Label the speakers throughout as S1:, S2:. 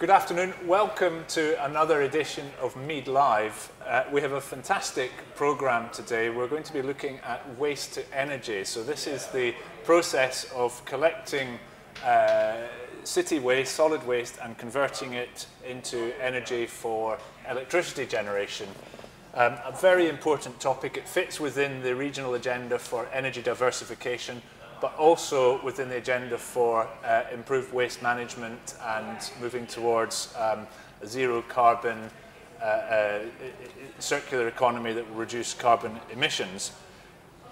S1: Good afternoon. Welcome to another edition of MEED Live. Uh, we have a fantastic program today. We're going to be looking at waste to energy. So this is the process of collecting uh, city waste, solid waste, and converting it into energy for electricity generation. Um, a very important topic. It fits within the regional agenda for energy diversification, but also within the agenda for uh, improved waste management and moving towards um, a zero carbon uh, uh, circular economy that will reduce carbon emissions.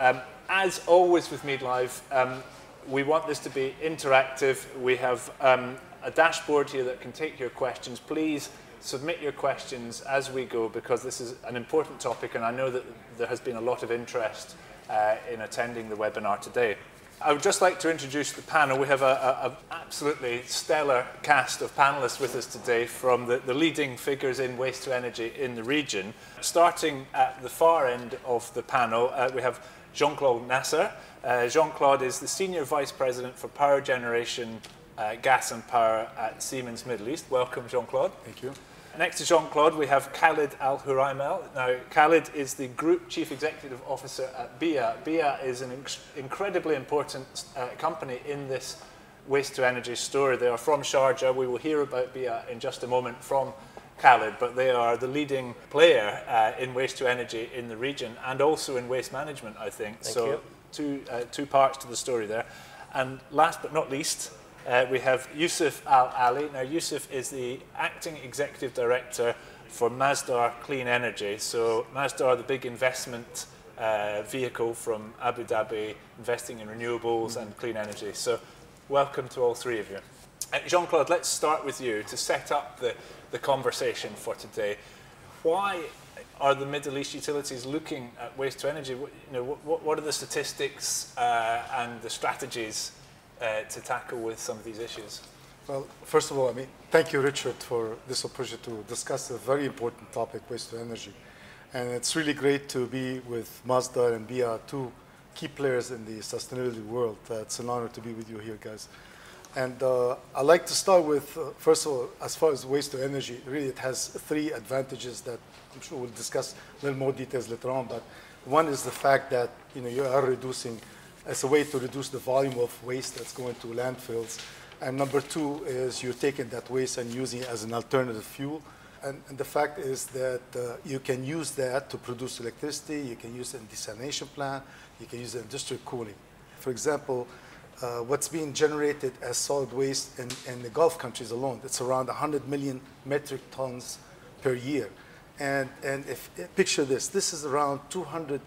S1: Um, as always with MEED Live, um, we want this to be interactive. We have um, a dashboard here that can take your questions. Please submit your questions as we go because this is an important topic and I know that there has been a lot of interest uh, in attending the webinar today. I would just like to introduce the panel. We have an absolutely stellar cast of panelists with us today from the, the leading figures in waste to energy in the region. Starting at the far end of the panel, uh, we have Jean-Claude Nasr. Uh, Jean-Claude is the Senior Vice President for Power Generation, uh, Gas and Power at Siemens Middle East. Welcome, Jean-Claude.
S2: Thank you.
S1: Next to Jean-Claude, we have Khaled Al Huraimel. Now, Khaled is the Group Chief Executive Officer at Bee'ah. Bee'ah is an incredibly important uh, company in this waste to energy story. They are from Sharjah. We will hear about Bee'ah in just a moment from Khaled, but they are the leading player uh, in waste to energy in the region and also in waste management, I think.
S3: Thank
S1: so,
S3: you.
S1: Two, uh, two parts to the story there. And last but not least, uh, we have Yousif Al Ali. Now, Yousif is the acting executive director for Masdar Clean Energy. So, Masdar, the big investment uh, vehicle from Abu Dhabi, investing in renewables and clean energy. So, welcome to all three of you. Uh, Jean Claude, let's start with you to set up the, the conversation for today. Why are the Middle East utilities looking at waste to energy? What, you know, what, what are the statistics uh, and the strategies uh, to tackle with some of these issues?
S2: Well, first of all, I mean, thank you, Richard, for this opportunity to discuss a very important topic, waste to energy. And it's really great to be with Masdar and Bee'ah, two key players in the sustainability world. Uh, it's an honor to be with you here, guys. And uh, I'd like to start with, uh, first of all, as far as waste to energy, really it has three advantages that I'm sure we'll discuss a little more details later on. But one is the fact that you know you are reducing as a way to reduce the volume of waste that's going to landfills. And number two is you're taking that waste and using it as an alternative fuel. And, and the fact is that uh, you can use that to produce electricity, you can use it in desalination plant, you can use it in industrial cooling. For example, uh, what's being generated as solid waste in, in the Gulf countries alone, it's around 100 million metric tons per year. And, and if, picture this, this is around 200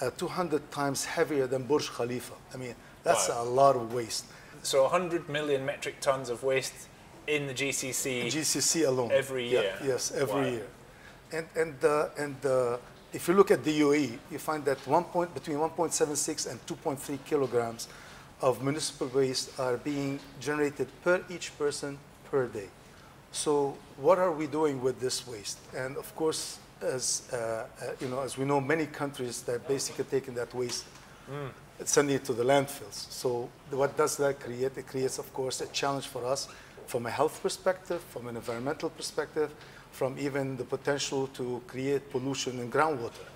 S2: uh, 200 times heavier than Burj Khalifa. I mean, that's wow. a lot of waste.
S1: So 100 million metric tons of waste in the GCC.
S2: GCC alone.
S1: Every year.
S2: Yeah, yes, every wow. year. And and uh, and uh, if you look at the UAE, you find that one point between 1.76 and 2.3 kilograms of municipal waste are being generated per each person per day. So what are we doing with this waste? And of course, as uh, uh, you know, as we know, many countries that basically taking that waste, mm. sending it to the landfills. So what does that create? It creates, of course, a challenge for us from a health perspective, from an environmental perspective, from even the potential to create pollution in groundwater.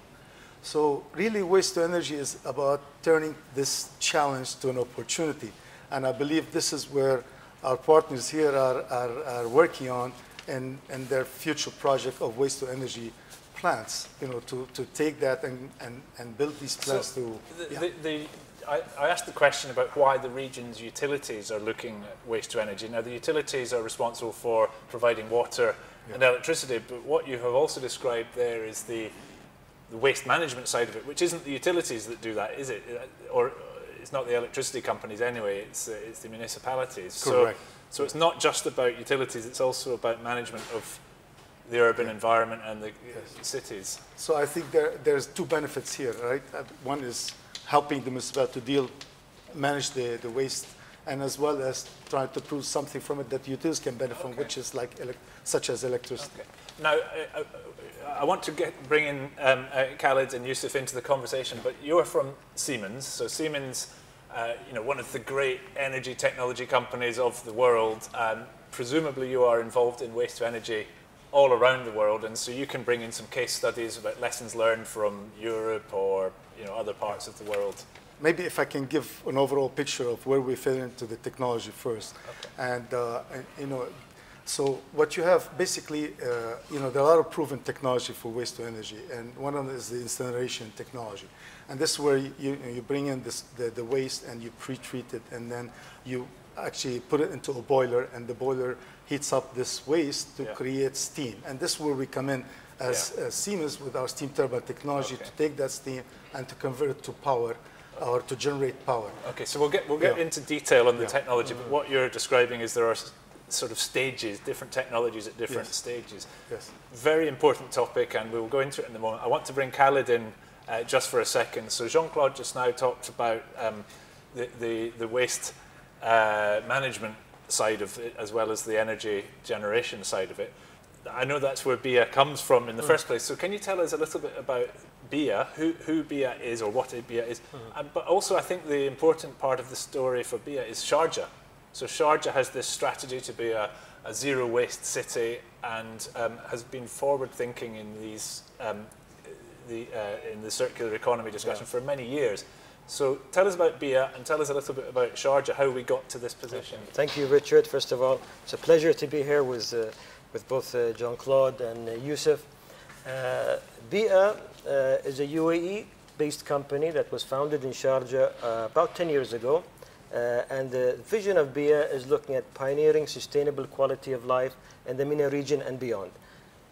S2: So really, waste to energy is about turning this challenge to an opportunity. And I believe this is where our partners here are, are, are working on and, and their future project of waste to energy plants, you know, to, to take that and, and, and build these plants so to.
S1: The, yeah. the, the, I, I asked the question about why the region's utilities are looking at waste to energy. Now, the utilities are responsible for providing water yeah. and electricity, but what you have also described there is the, the waste management side of it, which isn't the utilities that do that, is it? Or it's not the electricity companies anyway, it's, uh, it's the municipalities.
S2: Correct.
S1: So, so it's not just about utilities, it's also about management of the urban environment and the yes. cities.
S2: So I think there, there's two benefits here, right? Uh, one is helping the municipality to deal, manage the, the waste, and as well as trying to produce something from it that utilities can benefit okay. from, which is like such as electricity. Okay.
S1: Now, uh, uh, I want to get, bring in um, uh, Khaled and Yousif into the conversation, but you're from Siemens, so Siemens uh, you know, one of the great energy technology companies of the world. Um, presumably you are involved in waste to energy all around the world, and so you can bring in some case studies about lessons learned from Europe or you know, other parts of the world.
S2: Maybe if I can give an overall picture of where we fit into the technology first. Okay. And, uh, and, you know, so what you have basically, uh, you know, there are a lot of proven technology for waste to energy, and one of them is the incineration technology. And this is where you, you bring in this, the, the waste and you pre-treat it, and then you actually put it into a boiler, and the boiler heats up this waste to yeah. create steam. And this is where we come in as, yeah. as Siemens with our steam turbine technology okay. to take that steam and to convert it to power or to generate power.
S1: Okay, so we'll get, we'll get yeah. into detail on the technology, but what you're describing is there are sort of stages, different technologies at different yes. stages.
S2: Yes.
S1: Very important topic, and we'll go into it in a moment. I want to bring Khaled in uh, just for a second. So Jean-Claude just now talked about um, the, the, the, waste uh, management side of it, as well as the energy generation side of it. I know that's where Bee'ah comes from in the mm. first place. So can you tell us a little bit about Bee'ah, who, who Bee'ah is or what Bee'ah is? Mm. but also I think the important part of the story for Bee'ah is Sharjah. So Sharjah has this strategy to be a, a zero waste city and um, has been forward thinking in these um, the, uh, in the circular economy discussion yeah. for many years. So tell us about Bee'ah and tell us a little bit about Sharjah, how we got to this position.
S3: Thank you, Richard. First of all, it's a pleasure to be here with, uh, with both uh, Jean-Claude and uh, Yousif. Uh, Bee'ah uh, is a UAE-based company that was founded in Sharjah uh, about 10 years ago. and the vision of Bee'ah is looking at pioneering sustainable quality of life in the MENA region and beyond.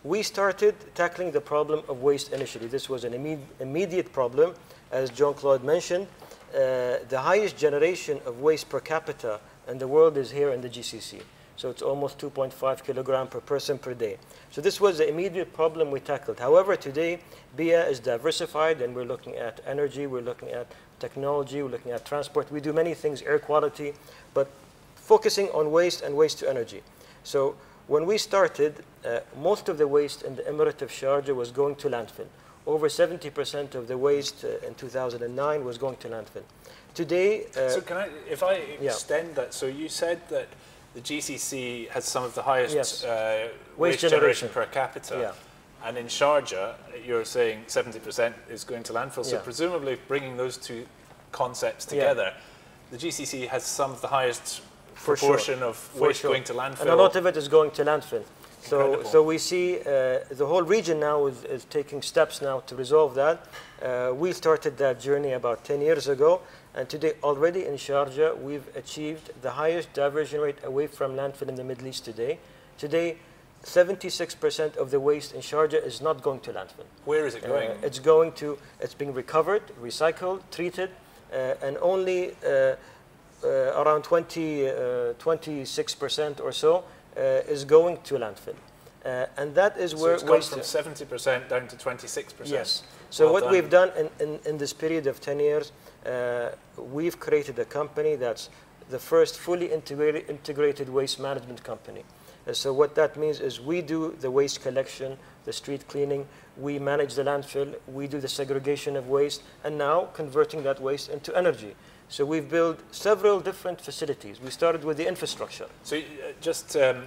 S3: We started tackling the problem of waste initially. This was an imme immediate problem. As Jean-Claude mentioned, uh, the highest generation of waste per capita in the world is here in the GCC. So it's almost 2.5 kilogram per person per day. So this was the immediate problem we tackled. However, today, Bee'ah is diversified and we're looking at energy, we're looking at technology, we're looking at transport. We do many things, air quality, but focusing on waste and waste to energy. So when we started, uh, most of the waste in the Emirate of Sharjah was going to landfill. Over 70% of the waste uh, in 2009 was going to landfill. Today...
S1: Uh, so can I, if I extend yeah. that, so you said that the GCC has some of the highest yes. Uh, waste, waste generation. generation. per capita.
S3: Yeah.
S1: And in Sharjah, you're saying 70% is going to landfill. So yeah. presumably bringing those two concepts together, the GCC has some of the highest for proportion sure. of waste sure. going to landfill.
S3: And a lot of it is going to landfill. So, so we see uh, the whole region now is, is, taking steps now to resolve that. Uh, we started that journey about 10 years ago, and today already in Sharjah, we've achieved the highest diversion rate away from landfill in the Middle East today. Today, 76% of the waste in Sharjah is not going to landfill.
S1: Where is it going? Uh,
S3: it's going to, it's being recovered, recycled, treated, uh, and only uh, uh, around 20, 26% uh, or so uh, Uh, is going to landfill. Uh, and that is where
S1: so it's gone from 70% down to 26%.
S3: Yes. So well what done. we've done in, in, in, this period of 10 years, uh, we've created a company that's the first fully integrated, integrated waste management company. Uh, so what that means is we do the waste collection, the street cleaning, we manage the landfill, we do the segregation of waste, and now converting that waste into energy. So we've built several different facilities. We started with the infrastructure.
S1: So uh, just um,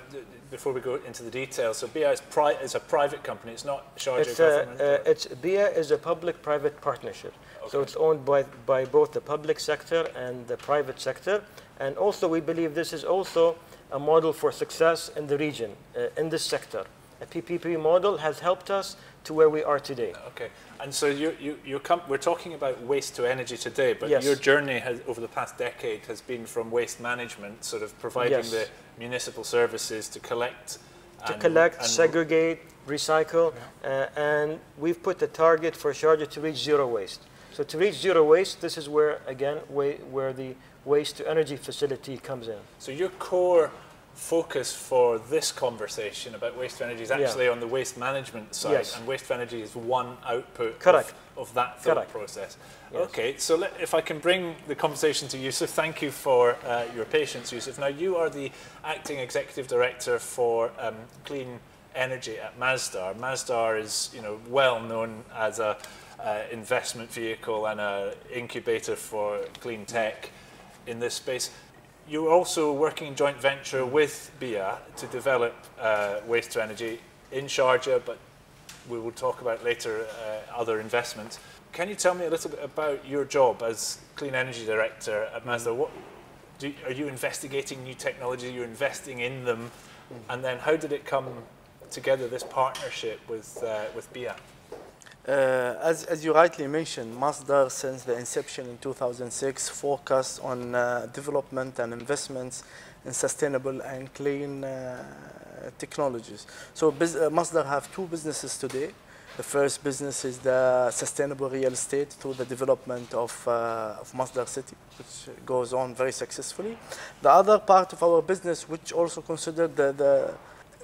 S1: before we go into the details, so Bee'ah is, is, a private company. It's not Sharjah
S3: it's
S1: government?
S3: A, uh, it's, Bee'ah is a public-private partnership. Okay. So it's owned by, by both the public sector and the private sector. And also we believe this is also a model for success in the region, uh, in this sector. A PPP model has helped us to where we are today.
S1: Okay. And so you, you, you come, we're talking about waste to energy today, but
S3: yes.
S1: your journey has, over the past decade has been from waste management, sort of providing yes. the municipal services to collect.
S3: To and, collect, and segregate, recycle, yeah. uh, and we've put a target for Sharjah to reach zero waste. So to reach zero waste, this is where, again, where the waste to energy facility comes in.
S1: So your core focus for this conversation about waste to energy is actually yeah. on the waste management side,
S3: yes.
S1: and waste to energy is one output
S3: Correct.
S1: Of, of that thought Correct. process. Yes. Okay, so let, if I can bring the conversation to Yousif, thank you for uh, your patience, Yousif. Now, you are the acting executive director for um, clean energy at Masdar. Masdar is, you know, well known as an uh, investment vehicle and an incubator for clean tech. in this space. You're also working in joint venture with Bee'ah to develop uh, waste to energy in Sharjah, but we will talk about later uh, other investments. Can you tell me a little bit about your job as Clean Energy Director at Masdar? What, do, are you investigating new technology? You're investing in them, and then how did it come together? This partnership with uh, with Bee'ah.
S4: Uh, as, as you rightly mentioned, Masdar, since the inception in 2006, focused on uh, development and investments in sustainable and clean uh, technologies. So uh, Masdar have two businesses today. The first business is the sustainable real estate through the development of, uh, of Masdar City, which goes on very successfully. The other part of our business, which also considered the, the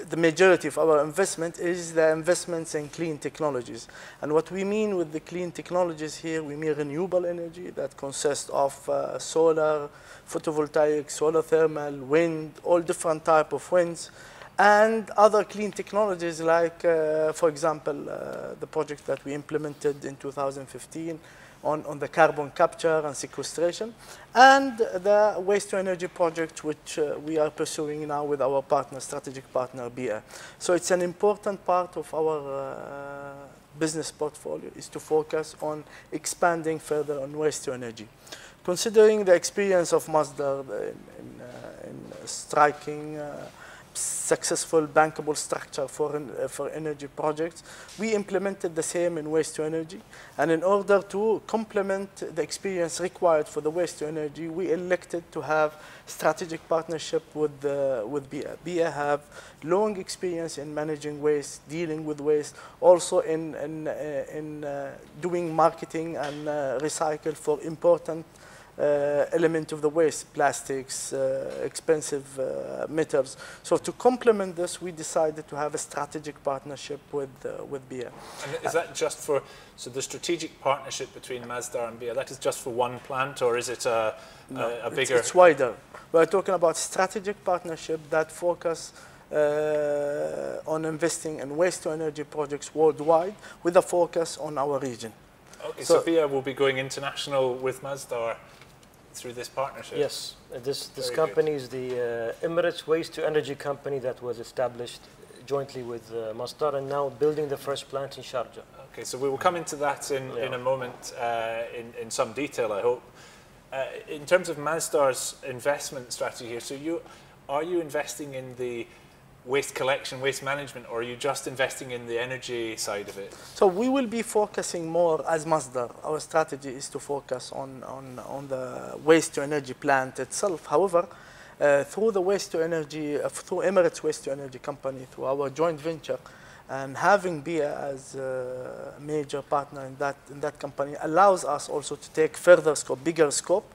S4: the majority of our investment is the investments in clean technologies. And what we mean with the clean technologies here, we mean renewable energy that consists of uh, solar, photovoltaic, solar thermal, wind, all different type of winds, and other clean technologies like, uh, for example, uh, the project that we implemented in 2015 on, on the carbon capture and sequestration, and the waste to energy project, which uh, we are pursuing now with our partner, strategic partner, Bee'ah. So it's an important part of our uh, business portfolio is to focus on expanding further on waste to energy. Considering the experience of Masdar in, in, uh, in striking uh, successful bankable structure for, uh, for energy projects. We implemented the same in waste to energy. And in order to complement the experience required for the waste to energy, we elected to have strategic partnership with, uh, with Bee'ah. Bee'ah have long experience in managing waste, dealing with waste, also in, in, uh, in uh, doing marketing and uh, recycle for important element of the waste, plastics, uh, expensive uh, metals. So to complement this, we decided to have a strategic partnership with, with Bee'ah.
S1: And is that just for, so the strategic partnership between Masdar and Bee'ah, that is just for one plant or is it a, no, a, a bigger?
S4: It's, it's, wider. We're talking about strategic partnership that focus uh, on investing in waste to energy projects worldwide with a focus on our region.
S1: Okay, so, so Bee'ah will be going international with Masdar through this partnership?
S3: Yes, uh, this, this company good. is the uh, Emirates Waste to Energy company that was established jointly with uh, Masdar and now building the first plant in Sharjah.
S1: Okay, so we will come into that in, yeah. in a moment uh, in, in some detail, I hope. Uh, in terms of Masdar's investment strategy here, so you are you investing in the waste collection, waste management, or are you just investing in the energy side of it?
S4: So we will be focusing more as Masdar. Our strategy is to focus on, on, on the waste to energy plant itself. However, uh, through the waste to energy, uh, through Emirates Waste to Energy Company, through our joint venture, and having Bee'ah as a major partner in that, in that company allows us also to take further scope, bigger scope,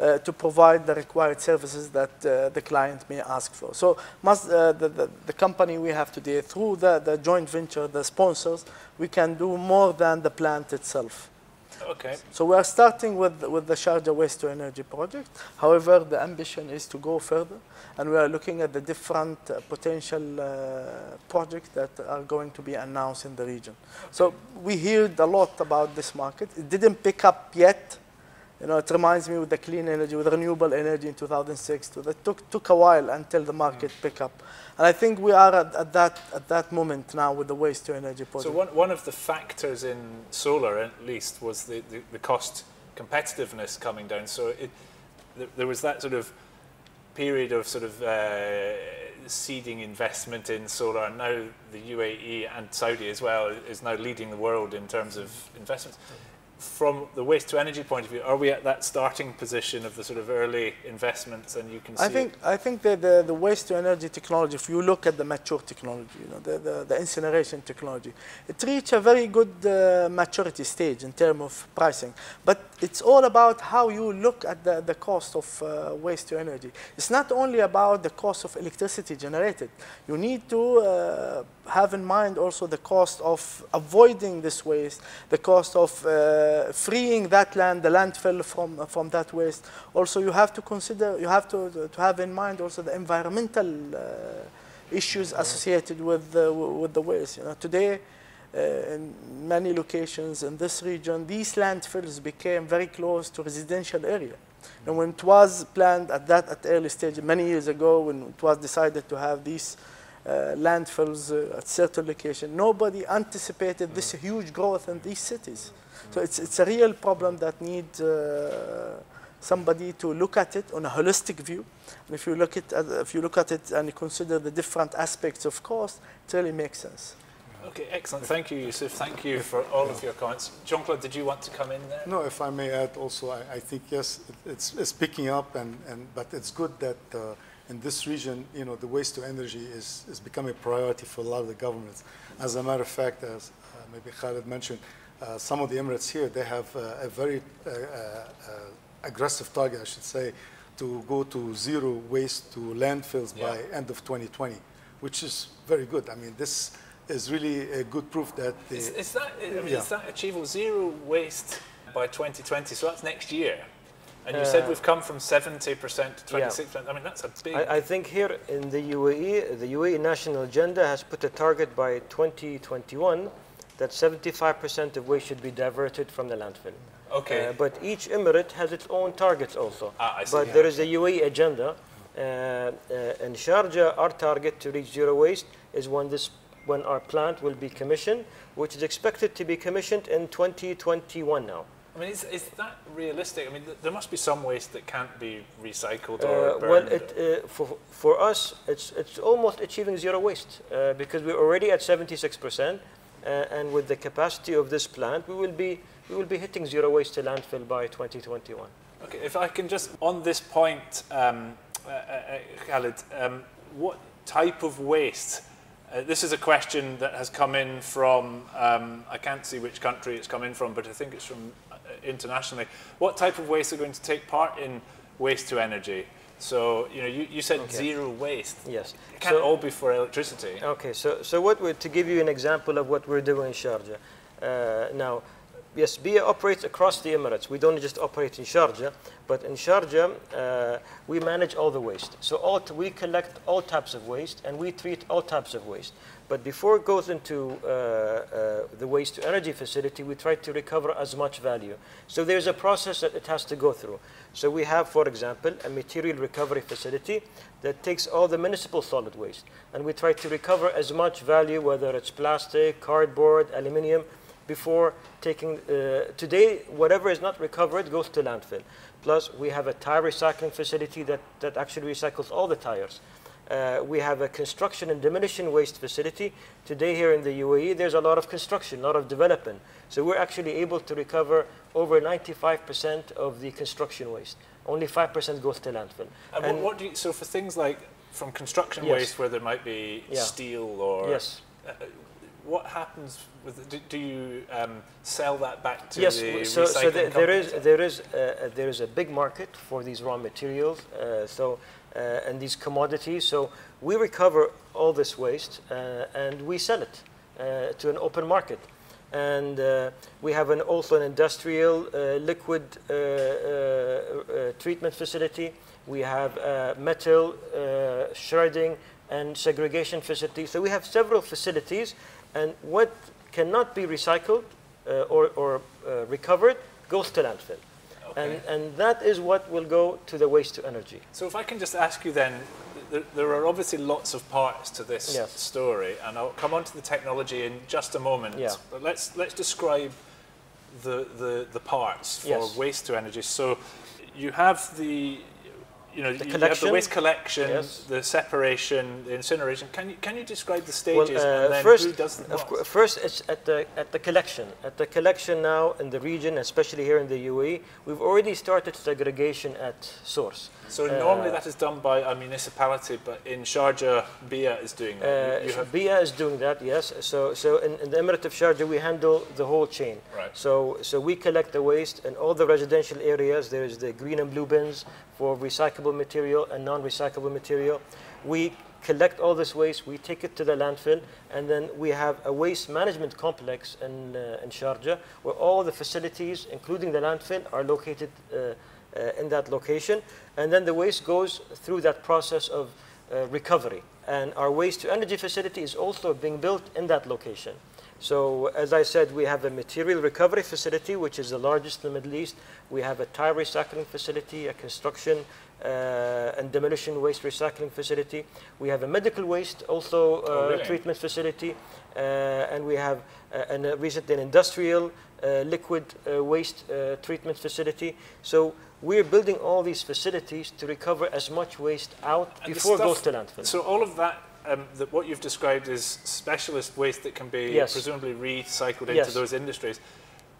S4: uh, to provide the required services that uh, the client may ask for. So must, uh, the, the, the, company we have today, through the, the joint venture, the sponsors, we can do more than the plant itself.
S1: Okay.
S4: So we are starting with, with the Sharjah Waste to Energy project. However, the ambition is to go further, and we are looking at the different uh, potential uh, projects that are going to be announced in the region. Okay. So we heard a lot about this market. It didn't pick up yet you know, it reminds me with the clean energy, with renewable energy in 2006. That took, took a while until the market mm. picked up. And I think we are at, at, that, at that moment now with the waste to energy project.
S1: So one, one of the factors in solar, at least, was the, the, the cost competitiveness coming down. So it, there was that sort of period of sort of uh, seeding investment in solar, and now the UAE and Saudi as well is now leading the world in terms of investments. From the waste to energy point of view, are we at that starting position of the sort of early investments and you can see
S4: I think, I think that the, the waste to energy technology, if you look at the mature technology, you know, the, the, the incineration technology, it reached a very good uh, maturity stage in terms of pricing. But it's all about how you look at the, the cost of uh, waste to energy. It's not only about the cost of electricity generated. You need to uh, have in mind also the cost of avoiding this waste, the cost of uh, freeing that land, the landfill from, from that waste. Also, you have to consider, you have to, to have in mind also the environmental uh, issues associated with, with the waste. You know, today, in many locations in this region, these landfills became very close to residential area. And when it was planned at that at early stage, many years ago, when it was decided to have these uh, landfills uh, at certain location, nobody anticipated this huge growth in these cities. So it's, it's a real problem that needs uh, somebody to look at it on a holistic view. And if you look at if you look at it and you consider the different aspects of cost, it really makes sense.
S1: Okay, excellent. Thank you, Yousif. Thank you for all of your comments. Jean-Claude, did you want to come in there?
S2: No, if I may add also, I, I think, yes, it, it's, it's picking up, and, and, but it's good that uh, in this region, you know, the waste to energy is, is becoming a priority for a lot of the governments. As a matter of fact, as uh, maybe Khaled mentioned, uh, some of the Emirates here, they have uh, a very uh, uh, aggressive target, I should say, to go to zero waste to landfills
S1: Yeah.
S2: by end of 2020, which is very good. I mean, this is really a good proof that the,
S1: Is, is that, I
S2: Yeah.
S1: is that achievable? Zero waste by 2020, so that's next year. And you said
S3: Uh,
S1: we've come from 70% to 26%. I mean, that's a big...
S3: I, I think here in the UAE, the UAE national agenda has put a target by 2021 that 75% of waste should be diverted from the landfill.
S1: okay.
S3: Uh, but each emirate has its own targets also.
S1: Ah, I see.
S3: But there is a UAE agenda. Uh, uh, in Sharjah, our target to reach zero waste is when this when our plant will be commissioned, which is expected to be commissioned in 2021 now.
S1: I mean, is, is that realistic? I mean, th- there must be some waste that can't be recycled or
S3: Uh,
S1: burned.
S3: well, it, uh, for, for us, it's, it's almost achieving zero waste uh, because we're already at 76%, uh, and with the capacity of this plant, we will be we will be hitting zero waste to landfill by 2021.
S1: Okay, if I can just, on this point, um, uh, uh, Khaled, um, what type of waste? Uh, this is a question that has come in from, um, I can't see which country it's come in from, but I think it's from uh, internationally. What type of waste are going to take part in waste to energy? So, you know, you, you said
S3: Okay.
S1: zero waste.
S3: Yes.
S1: It can't
S3: So-
S1: all be for electricity.
S3: Okay, so, so what we're, to give you an example of what we're doing in Sharjah. Uh, now, yes, Bee'ah operates across the Emirates. We don't just operate in Sharjah, but in Sharjah, uh, we manage all the waste. So all we collect all types of waste and we treat all types of waste. But before it goes into uh, uh, the waste to energy facility, we try to recover as much value. So there's a process that it has to go through. So we have, for example, a material recovery facility that takes all the municipal solid waste, and we try to recover as much value, whether it's plastic, cardboard, aluminium, before taking. Uh, today, whatever is not recovered goes to landfill. Plus, we have a tire recycling facility that, that actually recycles all the tires. Uh, we have a construction and demolition waste facility. Today here in the UAE, there's a lot of construction, a lot of development. So we're actually able to recover over 95% of the construction waste. Only 5% goes to landfill.
S1: And, what, what do you, so for things like from construction
S3: Yes.
S1: waste where there might be
S3: Yeah.
S1: steel or
S3: yes.
S1: Uh, what happens with the, do, do you um, sell that back to
S3: yes,
S1: the
S3: so, so
S1: recycling
S3: there, is there is uh, there is a big market for these raw materials. Uh, so uh, and these commodities. So we recover all this waste uh, and we sell it uh, to an open market. And uh, we have an, also an industrial uh, liquid uh, uh, uh, treatment facility. We have uh, metal uh, shredding and segregation facility. So we have several facilities, and what cannot be recycled uh, or, or uh, recovered goes to landfill. And, and that is what will go to the waste to energy.
S1: So if I can just ask you then, there, there are obviously lots of parts to this
S3: Yes.
S1: story, and I'll come on to the technology in just a moment.
S3: Yeah.
S1: But let's let's describe the the, the parts for
S3: Yes.
S1: waste to energy. So you have the you know,
S3: The
S1: you have the waste collection,
S3: Yes.
S1: the separation, the incineration. Can you can you describe the
S3: Well,
S1: stages
S3: uh,
S1: and then
S3: first,
S1: who does the
S3: of
S1: what?
S3: first it's at the at the collection. At the collection now in the region, especially here in the UAE, we've already started segregation at source.
S1: So
S3: Uh,
S1: normally that is done by a municipality, but in Sharjah, Bee'ah is doing that.
S3: Uh,
S1: You- you
S3: Bee'ah is doing that, yes. So, so in, in the Emirate of Sharjah, we handle the whole chain.
S1: Right.
S3: So, so we collect the waste in all the residential areas. There is the green and blue bins for recyclable material and non-recyclable material. We collect all this waste, we take it to the landfill, and then we have a waste management complex in, uh, in Sharjah where all the facilities, including the landfill, are located uh, uh, in that location. And then the waste goes through that process of uh, recovery. And our waste to energy facility is also being built in that location. So as I said, we have a material recovery facility, which is the largest in the Middle East. We have a tire recycling facility, a construction uh, and demolition waste recycling facility. We have a medical waste also uh,
S1: Oh, really?
S3: treatment facility, uh, and we have uh, an, uh, recently an industrial uh, liquid uh, waste uh, treatment facility. So we're building all these facilities to recover as much waste out
S1: And
S3: before it goes to landfill.
S1: So all of that, um, that what you've described is specialist waste that can be
S3: Yes.
S1: presumably recycled into those industries.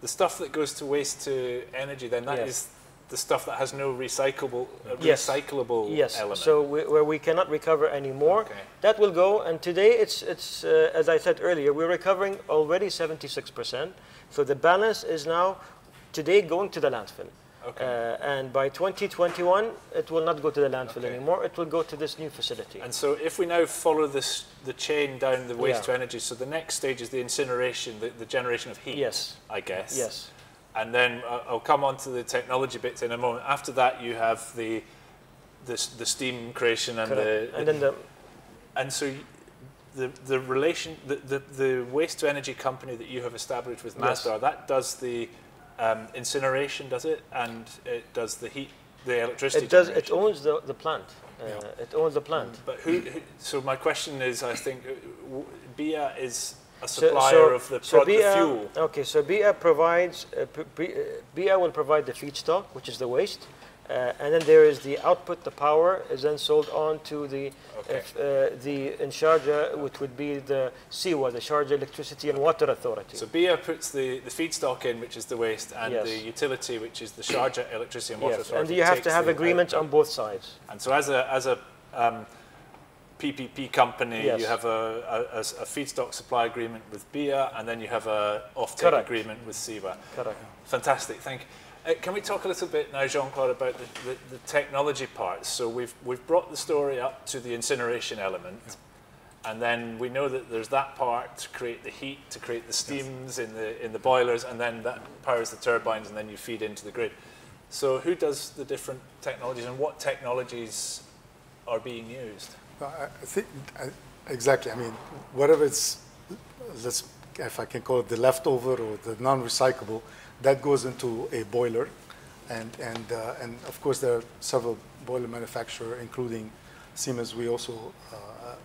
S1: The stuff that goes to waste to energy, then that is
S3: Yes.
S1: the stuff that has no recyclable, uh,
S3: Yes.
S1: recyclable
S3: Yes,
S1: element.
S3: so we, where we cannot recover anymore,
S1: Okay.
S3: that will go. And today, it's, it's uh, as I said earlier, we're recovering already 76%. So the balance is now today going to the landfill.
S1: Okay.
S3: Uh, and by 2021, it will not go to the landfill
S1: Okay.
S3: anymore. It will go to this new facility.
S1: And so if we now follow this, the chain down the waste
S3: Yeah.
S1: to energy, so the next stage is the incineration, the, the generation of heat,
S3: Yes.
S1: I guess.
S3: Yes.
S1: And then uh, I'll come on to the technology bits in a moment. After that, you have the the, the steam creation and
S3: Correct.
S1: the
S3: and then the
S1: and so the the relation the, the, the waste to energy company that you have established with
S3: Yes.
S1: Masdar that does the um, incineration, does it, and it does the heat, the electricity.
S3: it does. It owns the, the plant. Uh,
S2: Yeah.
S3: It owns the plant.
S1: But who, who? So my question is, I think, uh, Bee'ah is a supplier
S3: so-
S1: of the,
S3: so
S1: prod, the fuel.
S3: Okay, so Bee'ah provides, uh, uh, Bee'ah will provide the feedstock, which is the waste, uh, and then there is the output, the power is then sold on to the,
S1: Okay.
S3: uh, the in Sharjah, which would be the SEWA, the Sharjah Electricity and Water Authority.
S1: So Bee'ah puts the, the feedstock in, which is the waste, and
S3: Yes.
S1: the utility, which is the Sharjah Electricity and Water
S3: yes,
S1: Authority.
S3: and you have to have agreements on both sides.
S1: And so as a, as a um, PPP company,
S3: Yes.
S1: you have a a feedstock supply agreement with Bee'ah, and then you have a offtake
S3: Correct.
S1: agreement with SEWA.
S3: Correct.
S1: Fantastic, thank you. Uh, can we talk a little bit now, Jean-Claude, about the, the, the technology parts? So we've, we've brought the story up to the incineration element, and then we know that there's that part to create the heat, to create the steams in, the, in the boilers, and then that powers the turbines, and then you feed into the grid. So who does the different technologies, and what technologies are being used?
S2: I I think, I- exactly, I mean, whatever it's, let's, if I can call it the leftover or the non-recyclable, that goes into a boiler. And, and, uh, and of course, there are several boiler manufacturers, including Siemens, we also uh,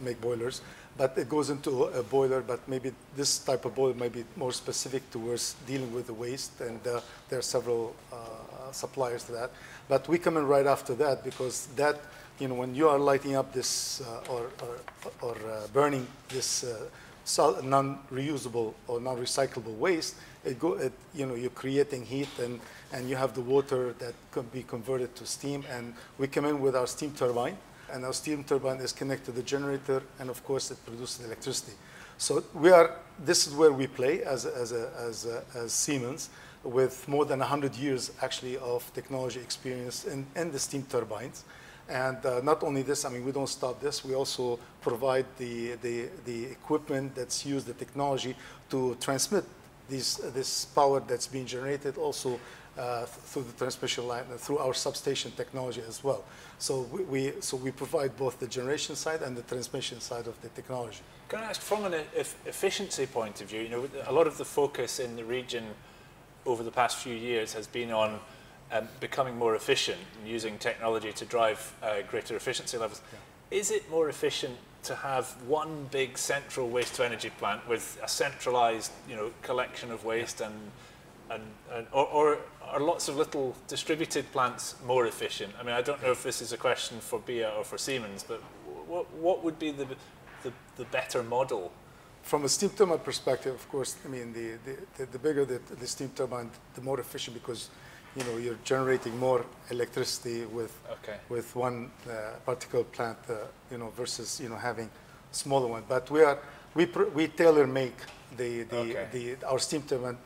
S2: make boilers. But it goes into a boiler, but maybe this type of boiler might be more specific towards dealing with the waste, and uh, there are several uh, suppliers to that. But we come in right after that because that, you know, when you are lighting up this uh, or, or, or uh, burning this non-reusable or non-recyclable waste, it go, it, you know, you're creating heat and, and you have the water that can be converted to steam. And we come in with our steam turbine, and our steam turbine is connected to the generator, and of course it produces electricity. So we are, this is where we play as, as, a, as, a, as Siemens with more than 100 years actually of technology experience in, in the steam turbines. And uh, not only this, I mean, we don't stop this. We also provide the, the, the equipment that's used, the technology to transmit these, this power that's being generated also uh, through the transmission line and through our substation technology as well. So we, we, so we provide both the generation side and the transmission side of the technology.
S1: Can I ask, from an e- efficiency point of view, you know, a lot of the focus in the region over the past few years has been on um, becoming more efficient and using technology to drive uh, greater efficiency levels. Is it more efficient to have one big central waste to energy plant with a centralized, you know, collection of waste and and, and or, or are lots of little distributed plants more efficient? I mean, I don't know if this is a question for BIA or for Siemens, but what what would be the the, the better model?
S2: From a steam turbine perspective, of course, I mean, the, the, the, the bigger the, the steam turbine, the more efficient because, you know, you're generating more electricity with,
S1: Okay.
S2: with one uh, particular plant, uh, you know, versus, you know, having smaller one. But we are, we, pr- we tailor make the, the,
S1: Okay.
S2: the, our steam turbine,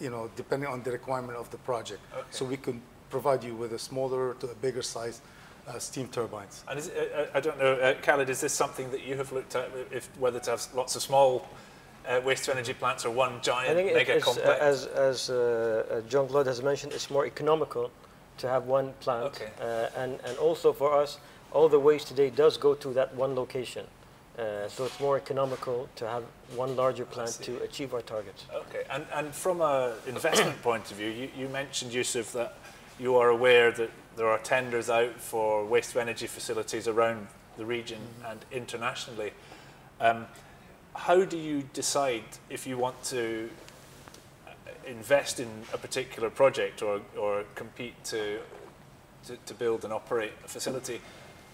S2: you know, depending on the requirement of the project.
S1: Okay.
S2: So we can provide you with a smaller to a bigger size uh, steam turbines.
S1: And is, uh, I don't know, uh, Khaled, is this something that you have looked at, if whether to have lots of small uh, waste to energy plants are one giant mega
S3: it's, uh,
S1: complex?
S3: as, as uh, uh, Jean-Claude has mentioned, it's more economical to have one plant.
S1: Okay.
S3: Uh, and, and also for us, all the waste today does go to that one location. Uh, so it's more economical to have one larger plant to achieve our targets.
S1: Okay, and, and from an investment point of view, you, you mentioned, Yousif, that you are aware that there are tenders out for waste to energy facilities around the region mm-hmm. and internationally. Um, how do you decide if you want to invest in a particular project or, or compete to, to, to build and operate a facility?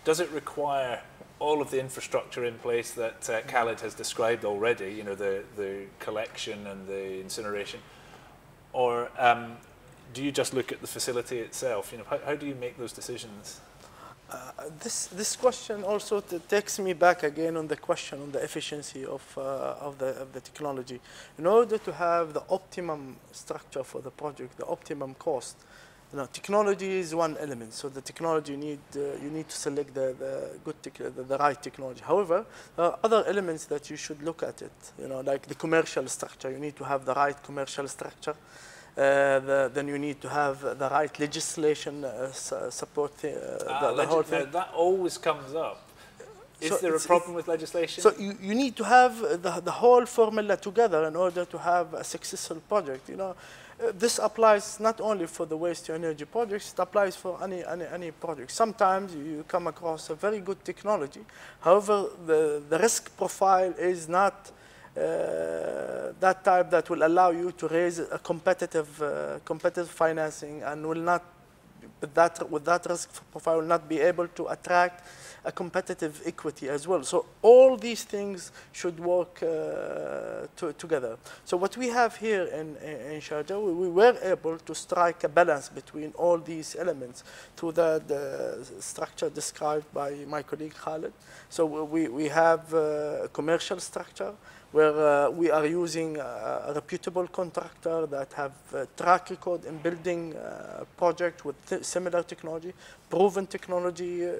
S1: Does it require all of the infrastructure in place that uh, Khaled has described already, you know, the, the collection and the incineration? Or um, do you just look at the facility itself? You know, how, how do you make those decisions?
S4: This, this question also takes me back again on the question on the efficiency of, uh, of, the, of the technology. In order to have the optimum structure for the project, the optimum cost, you know, technology is one element. So the technology you need uh, you need to select the, the good the, the, right technology. However, there are other elements that you should look at it. You know, like the commercial structure. You need to have the right commercial structure. Uh, the, then you need to have the right legislation uh, support uh,
S1: ah, the, the whole thing. That always comes up. Is so there a problem with legislation?
S4: So you, you need to have the, the whole formula together in order to have a successful project. You know, uh, this applies not only for the waste to energy projects, it applies for any, any, any project. Sometimes you come across a very good technology. However, the, the risk profile is not uh, that type that will allow you to raise a competitive, uh, competitive financing and will not, with that, with that risk profile, will not be able to attract a competitive equity as well. So all these things should work uh, to, together. So what we have here in, in Sharjah, we, we, were able to strike a balance between all these elements through the, the structure described by my colleague Khaled. So we, we have a commercial structure, where uh, we are using uh, a, reputable contractor that have track record in building a project with similar technology, proven technology, uh,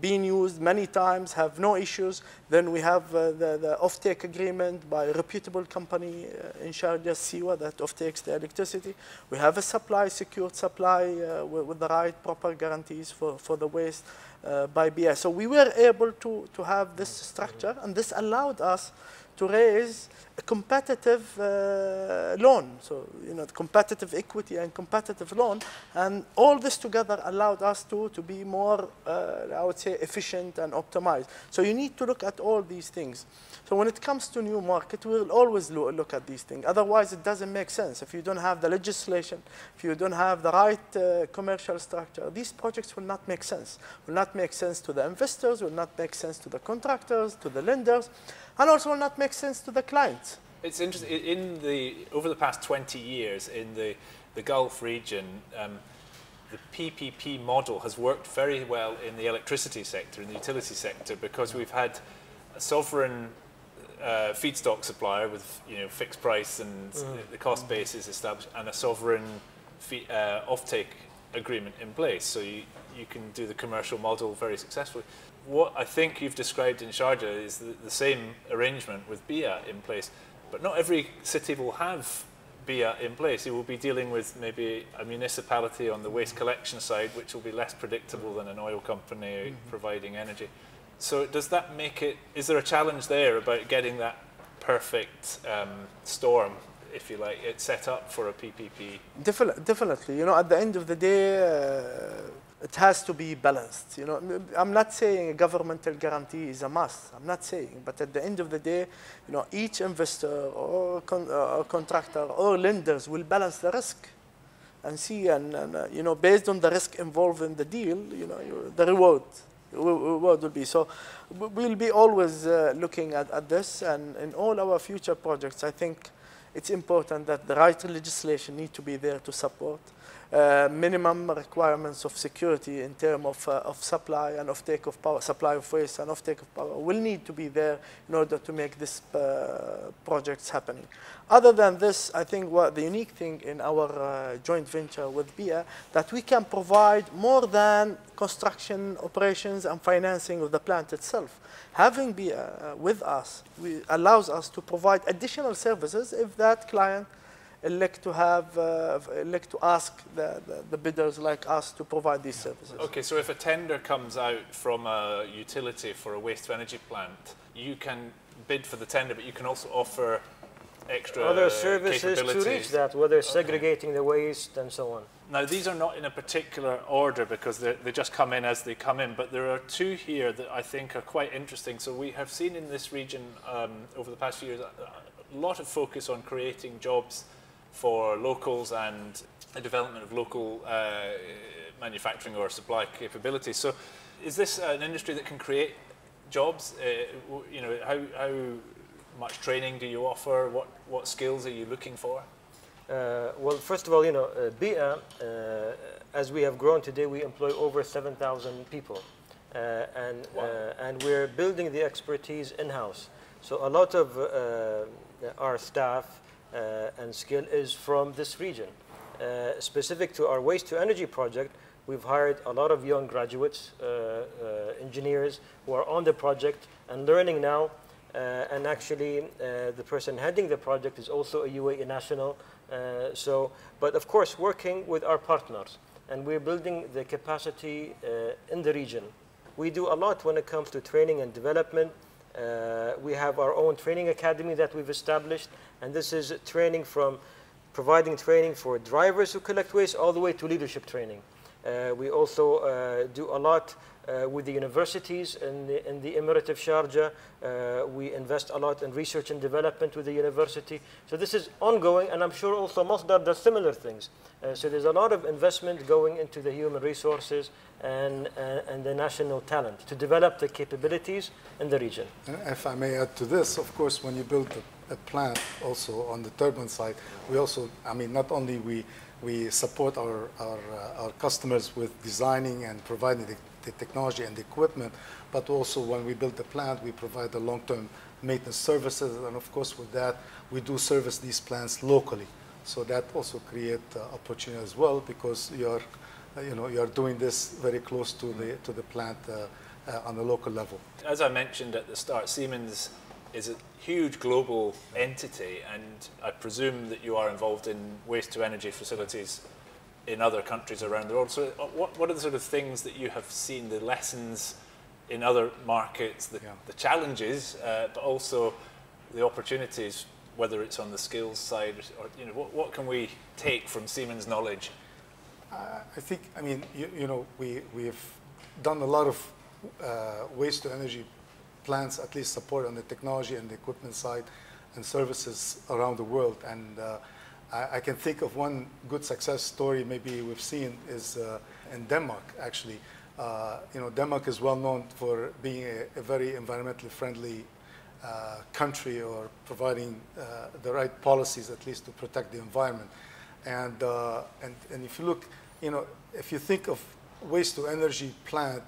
S4: being used many times, have no issues. Then we have uh, the, the offtake agreement by a reputable company uh, in Sharjah, SEWA, that offtakes the electricity. We have a supply, secured supply uh, with, with, the right proper guarantees for, for the waste uh, by Bee'ah. So we were able to, to have this structure, and this allowed us to raise a competitive uh, loan. So, you know, competitive equity and competitive loan. And all this together allowed us to, to be more, uh, I would say, efficient and optimized. So you need to look at all these things. So when it comes to new market, we'll always lo look at these things. Otherwise, it doesn't make sense. If you don't have the legislation, if you don't have the right uh, commercial structure, these projects will not make sense. Will not make sense to the investors, will not make sense to the contractors, to the lenders and also will not make sense to the clients.
S1: It's interesting, in the, over the past 20 years in the, the Gulf region, um, the PPP model has worked very well in the electricity sector, in the utility sector, because we've had sovereign uh, feedstock supplier with you know fixed price and mm. the cost base is established, and a sovereign fee, uh, offtake agreement in place. So you, you can do the commercial model very successfully what I think you've described in Sharjah is the, the, same arrangement with Bee'ah in place, but not every city will have Bee'ah in place. You will be dealing with maybe a municipality on the waste collection side, which will be less predictable than an oil company mm -hmm. providing energy. So does that make it, is there a challenge there about getting that perfect um, storm if you like, set up for a PPP?
S4: definitely. You know, at the end of the day, uh, it has to be balanced. You know, I'm not saying a governmental guarantee is a must. I'm not saying, but at the end of the day, you know, each investor or, con uh, contractor or lenders will balance the risk and see, and, and uh, you know, based on the risk involved in the deal, you know, the reward, reward will be. So we'll be always uh, looking at, at this, and in all our future projects, I think it's important that the right legislation need to be there to support uh, minimum requirements of security in terms of, uh, of supply and offtake of power, supply of waste and offtake of power will need to be there in order to make these uh, projects happening. Other than this, I think what the unique thing in our uh, joint venture with Bee'ah that we can provide more than construction operations and financing of the plant itself. Having Bee'ah uh, with us we, allows us to provide additional services if that client elect to have, uh, elect to ask the, the, the bidders like us to provide these services.
S1: Okay, so if a tender comes out from a utility for a waste to energy plant, you can bid for the tender, but you can also offer extra
S3: Other services to reach that, whether segregating the waste and so on.
S1: Now, these are not in a particular order because they they just come in as they come in, but there are two here that I think are quite interesting. So, we have seen in this region um, over the past few years a, a lot of focus on creating jobs for locals and the development of local uh, manufacturing or supply capabilities. So, is this an industry that can create jobs? Uh, you know, how, how much training do you offer? What, what skills are you looking for?
S3: Uh, well, first of all, you know, uh, Bee'ah, uh, as we have grown today, we employ over 7,000 people. Uh, and,
S1: Wow.
S3: uh, and we're building the expertise in-house. So a lot of uh, our staff and skill is from this region. Uh, specific to our waste to energy project, we've hired a lot of young graduates, uh, uh, engineers who are on the project and learning now. Uh, and actually, uh, the person heading the project is also a UAE national. Uh, so, but of course, working with our partners, and we're building the capacity uh, in the region. We do a lot when it comes to training and development. Uh, we have our own training academy that we've established, and this is training from providing training for drivers who collect waste all the way to leadership training. Uh, we also uh, do a lot uh, with the universities in the, in the Emirate of Sharjah. Uh, we invest a lot in research and development with the university. So this is ongoing, and I'm sure also Masdar does similar things. Uh, so there's a lot of investment going into the human resources and, uh, and the national talent to develop the capabilities in the region.
S2: And if I may add to this, of course, when you build a, a plant also on the turbine side, we also, I mean, not only we, we support our, our, uh, our customers with designing and providing the, the technology and the equipment, but also when we build the plant, we provide the long-term maintenance services. And of course, with that, we do service these plants locally. So that also create uh, opportunity as well because you're, uh, you know, you're doing this very close to the, to the plant uh, uh, on a local level.
S1: As I mentioned at the start, Siemens is a huge global entity, and I presume that you are involved in waste to energy facilities in other countries around the world. So, uh, what, what are the sort of things that you have seen, the lessons in other markets, the,
S2: Yeah.
S1: the challenges, uh, but also the opportunities, whether it's on the skills side or you know, what, what can we take from Siemens' knowledge?
S2: I think, I mean, you, you know, we, we've done a lot of uh, waste to energy plants, at least support on the technology and the equipment side and services around the world. And uh, I, I can think of one good success story maybe we've seen is uh, in Denmark, actually. Uh, you know, Denmark is well known for being a, a very environmentally friendly uh, country or providing uh, the right policies at least to protect the environment. And, uh, and, and if you look, you know, if you think of waste to energy plant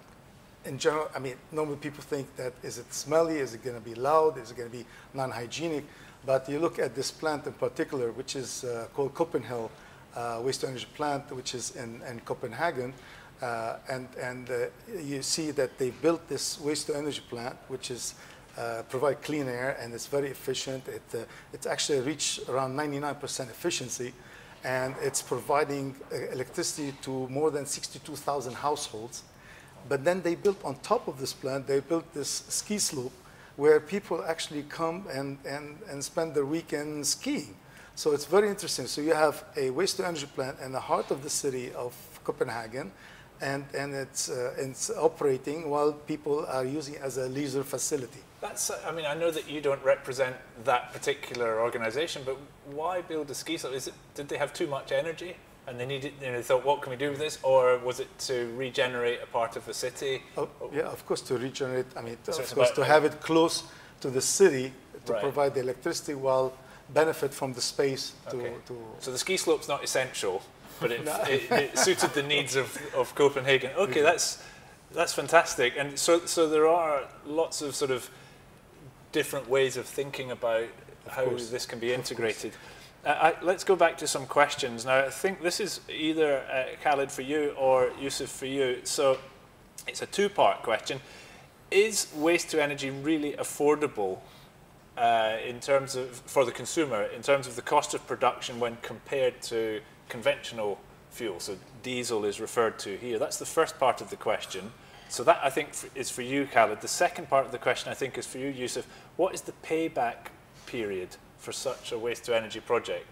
S2: in general, I mean, normally people think that is it smelly, is it going to be loud, is it going to be non-hygienic? But you look at this plant in particular, which is uh, called Copenhagen uh, waste energy plant, which is in, in Copenhagen, uh, and, and uh, you see that they built this waste to energy plant, which is uh, provide clean air and it's very efficient. It, uh, it's actually reached around 99% efficiency and it's providing electricity to more than 62,000 households. But then they built on top of this plant, they built this ski slope where people actually come and, and, and spend their weekend skiing. So it's very interesting. So you have a waste to energy plant in the heart of the city of Copenhagen, and, and it's, uh, it's operating while people are using it as a leisure facility.
S1: That's, I mean, I know that you don't represent that particular organisation, but why build a ski slope? Is it, did they have too much energy and they needed, you know, they thought, what can we do with this? Or was it to regenerate a part of the city?
S2: Oh, yeah, of course, to regenerate, I mean,
S1: So
S2: of course, to have it close to the city to
S1: Right.
S2: provide the electricity while benefit from the space to,
S1: Okay.
S2: to
S1: So the ski slope's not essential, but it, it, it suited the needs of, of Copenhagen. Okay, that's, that's fantastic. And so, so there are lots of sort of different ways of thinking about how
S2: course.
S1: this can be integrated. I, let's go back to some questions. Now, I think this is either uh, Khaled for you or Yousif for you. So it's a two-part question. Is waste to energy really affordable uh, in terms of, for the consumer, in terms of the cost of production when compared to conventional fuel. So diesel is referred to here. That's the first part of the question. So that, I think, is for you, Khaled. The second part of the question, I think, is for you, Yousif. What is the payback period for such a waste-to-energy project?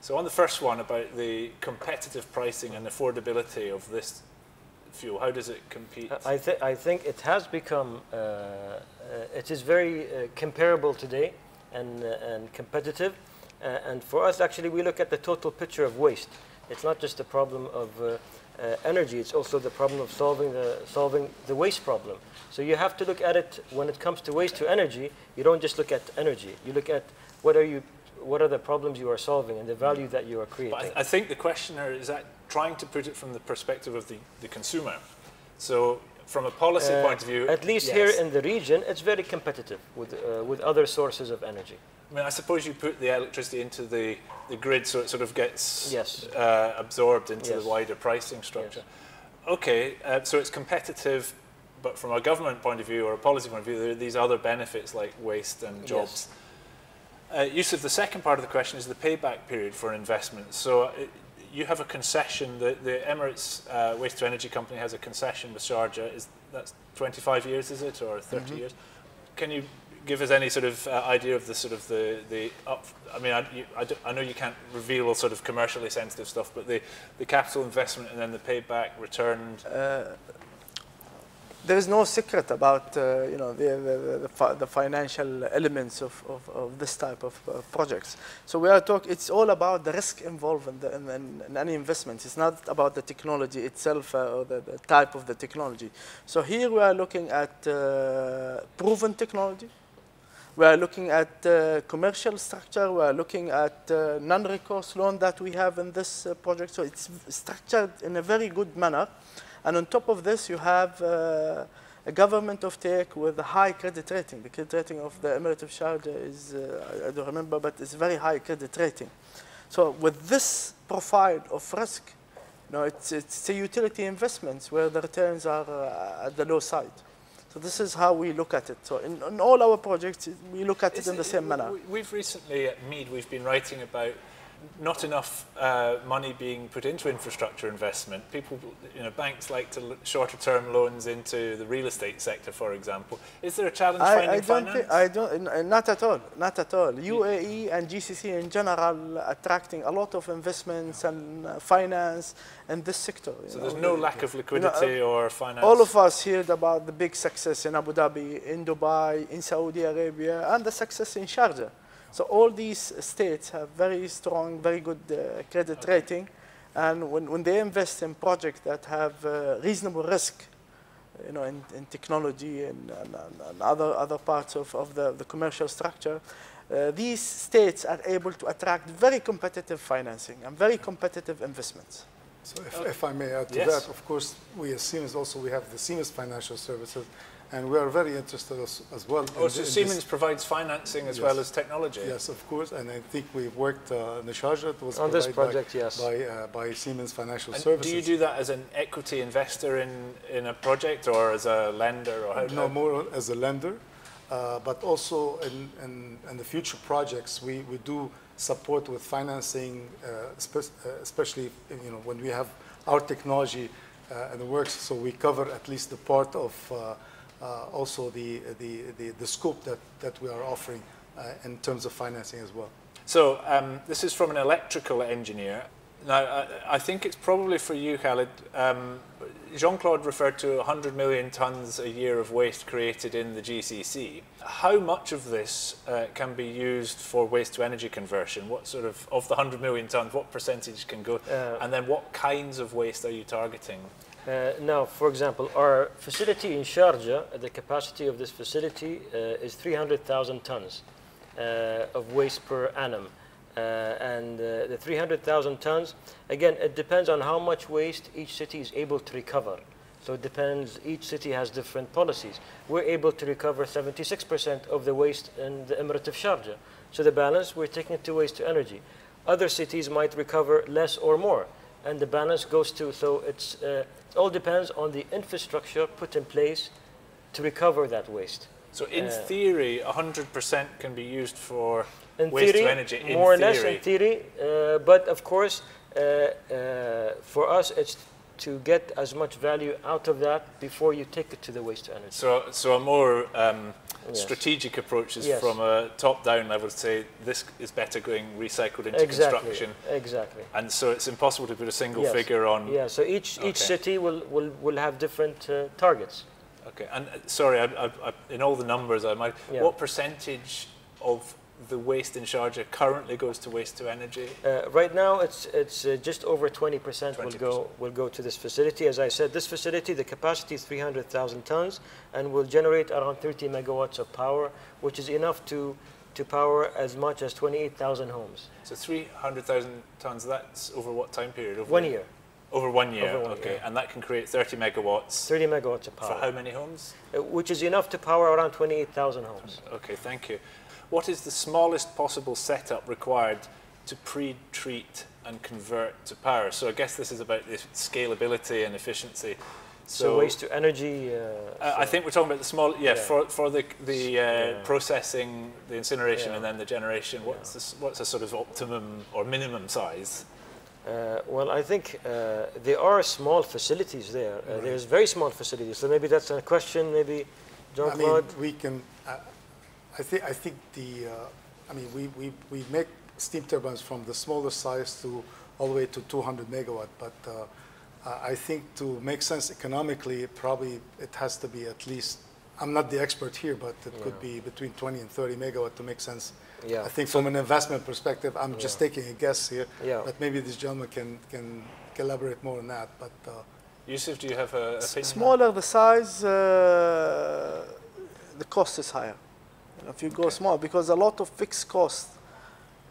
S1: So on the first one about the competitive pricing and affordability of this fuel, how does it compete?
S3: I, th I think it has become, uh, uh, it is very uh, comparable today and, uh, and competitive. Uh, and for us, actually, we look at the total picture of waste. It's not just the problem of uh, energy, it's also the problem of solving the, solving the waste problem. So you have to look at it, when it comes to waste to energy, you don't just look at energy. You look at what are you what are the problems you are solving and the value that you are creating?
S1: I, I, think the questioner is that trying to put it from the perspective of the, the consumer. So from a policy uh, point of view...
S3: At least yes. here in the region, it's very competitive with, uh, with other sources of energy.
S1: I mean, I suppose you put the electricity into the, the grid so it sort of gets yes. uh, absorbed into yes. the wider pricing structure. Okay, uh, so it's competitive, but from a government point of view or a policy point of view, there are these other benefits like waste and jobs. Uh, Yousif, the second part of the question is the payback period for investment. So uh, you have a concession, the, the Emirates uh, Waste to Energy Company has a concession with Sharjah. Is that's 25 years, is it, or 30 mm -hmm. years? Can you give us any sort of uh, idea of the sort of the, the up, I mean, I, you, I, do, I, know you can't reveal sort of commercially sensitive stuff, but the, the capital investment and then the payback returned? Uh,
S4: there is no secret about uh, you know the, the, the, the, financial elements of, of, of this type of uh, projects. So we are talking. It's all about the risk involved in, in, in, in any investment. It's not about the technology itself uh, or the, type of the technology. So here we are looking at uh, proven technology. We are looking at uh, commercial structure. We are looking at uh, non-recourse loan that we have in this project. So it's structured in a very good manner. And on top of this, you have uh, a government of take with a high credit rating. The credit rating of the Emirate of Sharjah is, uh, I don't remember, but it's very high credit rating. So with this profile of risk, you know, it's, it's a utility investments where the returns are uh, at the low side. So this is how we look at it. So in, in all our projects, we look at is it in the same manner.
S1: We've recently at MEED, we've been writing about not enough uh, money being put into infrastructure investment. People, you know, banks like to shorter term loans into the real estate sector, for example. Is there a challenge I, finding
S4: I don't
S1: finance? Think,
S4: I don't, not at all, not at all. UAE and GCC in general attracting a lot of investments and uh, finance in this sector.
S1: So know, there's no lack of liquidity you know, uh, or finance?
S4: All of us heard about the big success in Abu Dhabi, in Dubai, in Saudi Arabia, and the success in Sharjah. So all these states have very strong, very good uh, credit okay. rating. And when, when they invest in projects that have uh, reasonable risk, you know, in, in technology and, and, and, other, other parts of, of the, the commercial structure, uh, these states are able to attract very competitive financing and very competitive investments.
S2: So if, if I may add to yes. that, of course, we as Siemens also, we have the Siemens Financial Services, and we are very interested as, as well.
S1: Oh, so Siemens provides financing as yes. well as technology?
S2: Yes, of course. And I think we've worked uh, in the Sharjah. It
S3: was On this project,
S2: by,
S3: yes.
S2: By, uh, by Siemens Financial
S1: and
S2: Services.
S1: Do you do that as an equity investor in, in a project or as a lender? Or how,
S2: no, more as a lender. Uh, but also in, in, in, the future projects, we, we do support with financing, uh, spe uh, especially you know, when we have our technology uh, and it works. So we cover at least the part of uh, also the, the, the, the, scope that, that we are offering uh, in terms of financing as well.
S1: So um, this is from an electrical engineer. Now, I, I think it's probably for you, Khaled. Um, Jean-Claude referred to 100 million tonnes a year of waste created in the GCC. How much of this uh, can be used for waste to energy conversion? What sort of, of the 100 million tonnes, what percentage can go? Uh, and then what kinds of waste are you targeting?
S3: Uh, now, for example, our facility in Sharjah, the capacity of this facility uh, is 300,000 tons uh, of waste per annum. Uh, and uh, the 300,000 tons, again, it depends on how much waste each city is able to recover. So it depends, each city has different policies. We're able to recover 76% of the waste in the Emirate of Sharjah. So the balance, we're taking it to waste to energy. Other cities might recover less or more and the balance goes to, so it's, uh, all depends on the infrastructure put in place to recover that waste.
S1: So in
S3: Uh,
S1: theory, 100% can be used for
S3: in
S1: waste
S3: theory,
S1: to energy. In
S3: more or less in theory. Uh, but of course, uh, uh, for us, it's to get as much value out of that before you take it to the waste to energy.
S1: So, so a more um,
S3: Yes.
S1: strategic approach is
S3: Yes.
S1: from a top-down level to say this is better going recycled into
S3: exactly.
S1: construction,
S3: Exactly.
S1: and so it's impossible to put a single
S3: Yes.
S1: figure on.
S3: Yeah. So each each city will, will, will have different uh, targets.
S1: Okay, and uh, sorry, I, I, I, in all the numbers, I might.
S3: Yeah.
S1: What percentage of the waste in Sharjah currently goes to waste to energy?
S3: Uh, right now, it's it's uh, just over 20% will go
S1: 20%.
S3: will go to this facility. As I said, this facility, the capacity is 300,000 tons, and will generate around 30 megawatts of power, which is enough to to power as much as 28,000 homes.
S1: So 300,000 tons. That's over what time period? Over
S3: One year,
S1: Over one year.
S3: Over one
S1: okay,
S3: year.
S1: and that can create 30 megawatts
S3: 30 megawatts of power.
S1: for how many homes?
S3: uh, which is enough to power around 28,000 homes.
S1: Okay, thank you. What is the smallest possible setup required to pre-treat and convert to power? So I guess this is about the scalability and efficiency.
S3: So, waste to energy. Uh,
S1: Uh, I think we're talking about the small, yeah,
S3: Yeah.
S1: for, for the, the uh,
S3: Yeah.
S1: processing, the incineration,
S3: Yeah.
S1: and then the generation. What's this, what's a sort of optimum or minimum size?
S3: Uh, well, I think uh, there are small facilities there. Uh, There's very small facilities. So maybe that's a question. Maybe John
S2: I mean, we can, I think, I think the, uh, I mean, we, we, we make steam turbines from the smaller size to all the way to 200 megawatt, but uh, I I think to make sense economically, it probably it has to be at least, I'm not the expert here, but it could be between 20 and 30 megawatt to make sense.
S3: Yeah.
S2: I think from an investment perspective, I'm just taking a guess here,
S3: Yeah.
S2: but maybe this gentleman can, can elaborate more on that, but uh,
S1: Yousif, do you have a
S4: S-
S1: opinion?
S4: Smaller the size, uh, the cost is higher. You know, if you go small, because a lot of fixed cost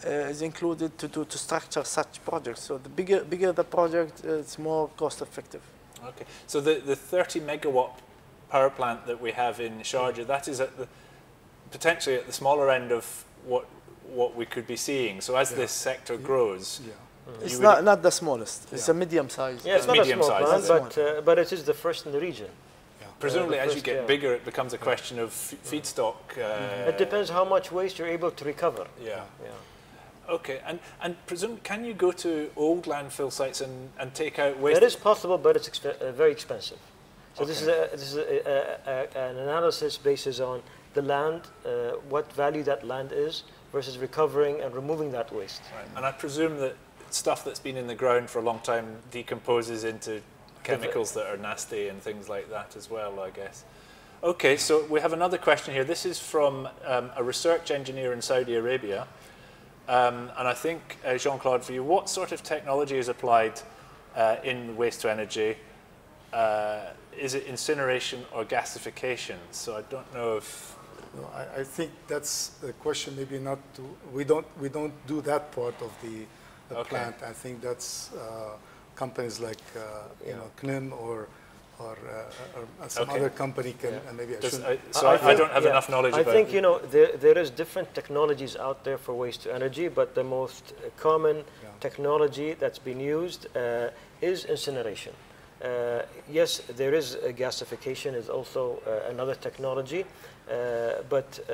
S4: uh, is included to do to structure such projects. So the bigger bigger the project, uh, it's more cost effective.
S1: Okay, so the, the 30 megawatt power plant that we have in Sharjah, that is at the, potentially at the smaller end of what, what we could be seeing. So as
S2: Yeah.
S1: this sector grows,
S2: yeah.
S4: It's not not the smallest. It's a medium size.
S3: Yeah, it's
S1: Uh,
S3: not a
S1: medium
S3: small
S1: size,
S3: plant, but, uh, but it is the first in the region.
S1: Presumably
S3: the
S1: as you get bigger, it becomes a question of f- feedstock. Uh,
S3: it depends how much waste you're able to recover.
S1: Yeah.
S3: Yeah.
S1: Okay, and, and presume, can you go to old landfill sites and, and take out waste?
S3: It is possible, but it's expe- uh, very expensive. So this is, a, this is a, a, a, an analysis basis on the land, uh, what value that land is, versus recovering and removing that waste.
S1: Right. And I presume that stuff that's been in the ground for a long time decomposes into chemicals that are nasty and things like that as well, I guess. Okay, so we have another question here. This is from um, a research engineer in Saudi Arabia. Um, and I think, uh, Jean Claude, for you, what sort of technology is applied uh, in waste to energy? Uh, is it incineration or gasification? So I don't know if.
S2: No, I, I think that's the question. Maybe not to. We don't. We don't do that part of the, the
S1: Okay.
S2: plant. I think that's uh, companies like uh, you
S3: Yeah.
S2: know CNIM or or, uh, or some
S1: Okay.
S2: other company can.
S3: Yeah.
S2: And maybe I
S1: Does,
S2: shouldn't.
S1: I, so I, I,
S3: think-
S1: don't have
S3: yeah,
S1: enough knowledge
S3: I
S1: about
S3: think you know there, there is different technologies out there for waste to energy, but the most uh, common
S2: Yeah.
S3: technology that's been used uh, is incineration. Uh, yes, there is uh, gasification is also uh, another technology, uh, but uh,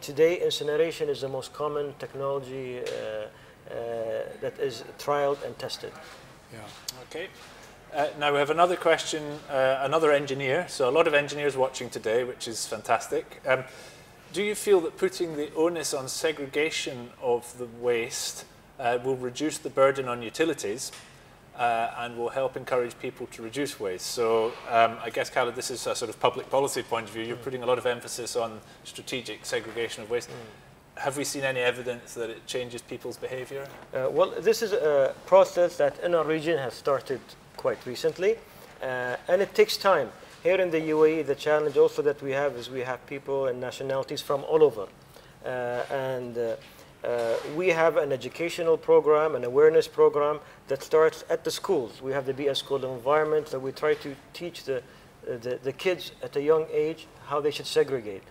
S3: today incineration is the most common technology uh, uh, that is trialed and tested.
S2: Yeah.
S1: Okay. Uh, now we have another question, uh, another engineer. So a lot of engineers watching today, which is fantastic. Um, do you feel that putting the onus on segregation of the waste uh, will reduce the burden on utilities uh, and will help encourage people to reduce waste? So um, I guess, Khaled, this is a sort of public policy point of view. You're putting a lot of emphasis on strategic segregation of waste. Have we seen any evidence that it changes people's behaviour?
S3: Uh, well, this is a process that in our region has started quite recently, uh, and it takes time. Here in the UAE, the challenge also that we have is we have people and nationalities from all over. Uh, and uh, uh, we have an educational program, an awareness program that starts at the schools. We have the Bee'ah School of Environment, so we try to teach the, uh, the, the kids at a young age how they should segregate.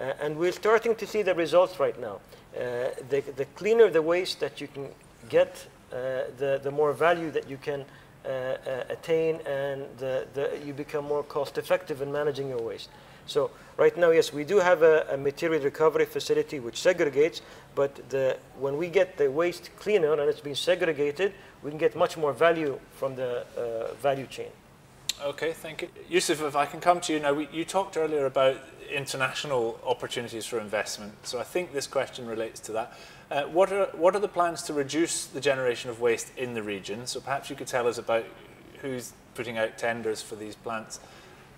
S3: Uh, and we're starting to see the results right now. Uh, the, the cleaner the waste that you can get, uh, the, the more value that you can uh, uh, attain and the, the, you become more cost effective in managing your waste. So right now, yes, we do have a, a material recovery facility which segregates, but the, when we get the waste cleaner and it's been segregated, we can get much more value from the uh, value chain.
S1: Okay, thank you. Yousif, if I can come to you now, we, you talked earlier about international opportunities for investment, so I think this question relates to that. Uh, what, are, what are the plans to reduce the generation of waste in the region? So perhaps you could tell us about who's putting out tenders for these plants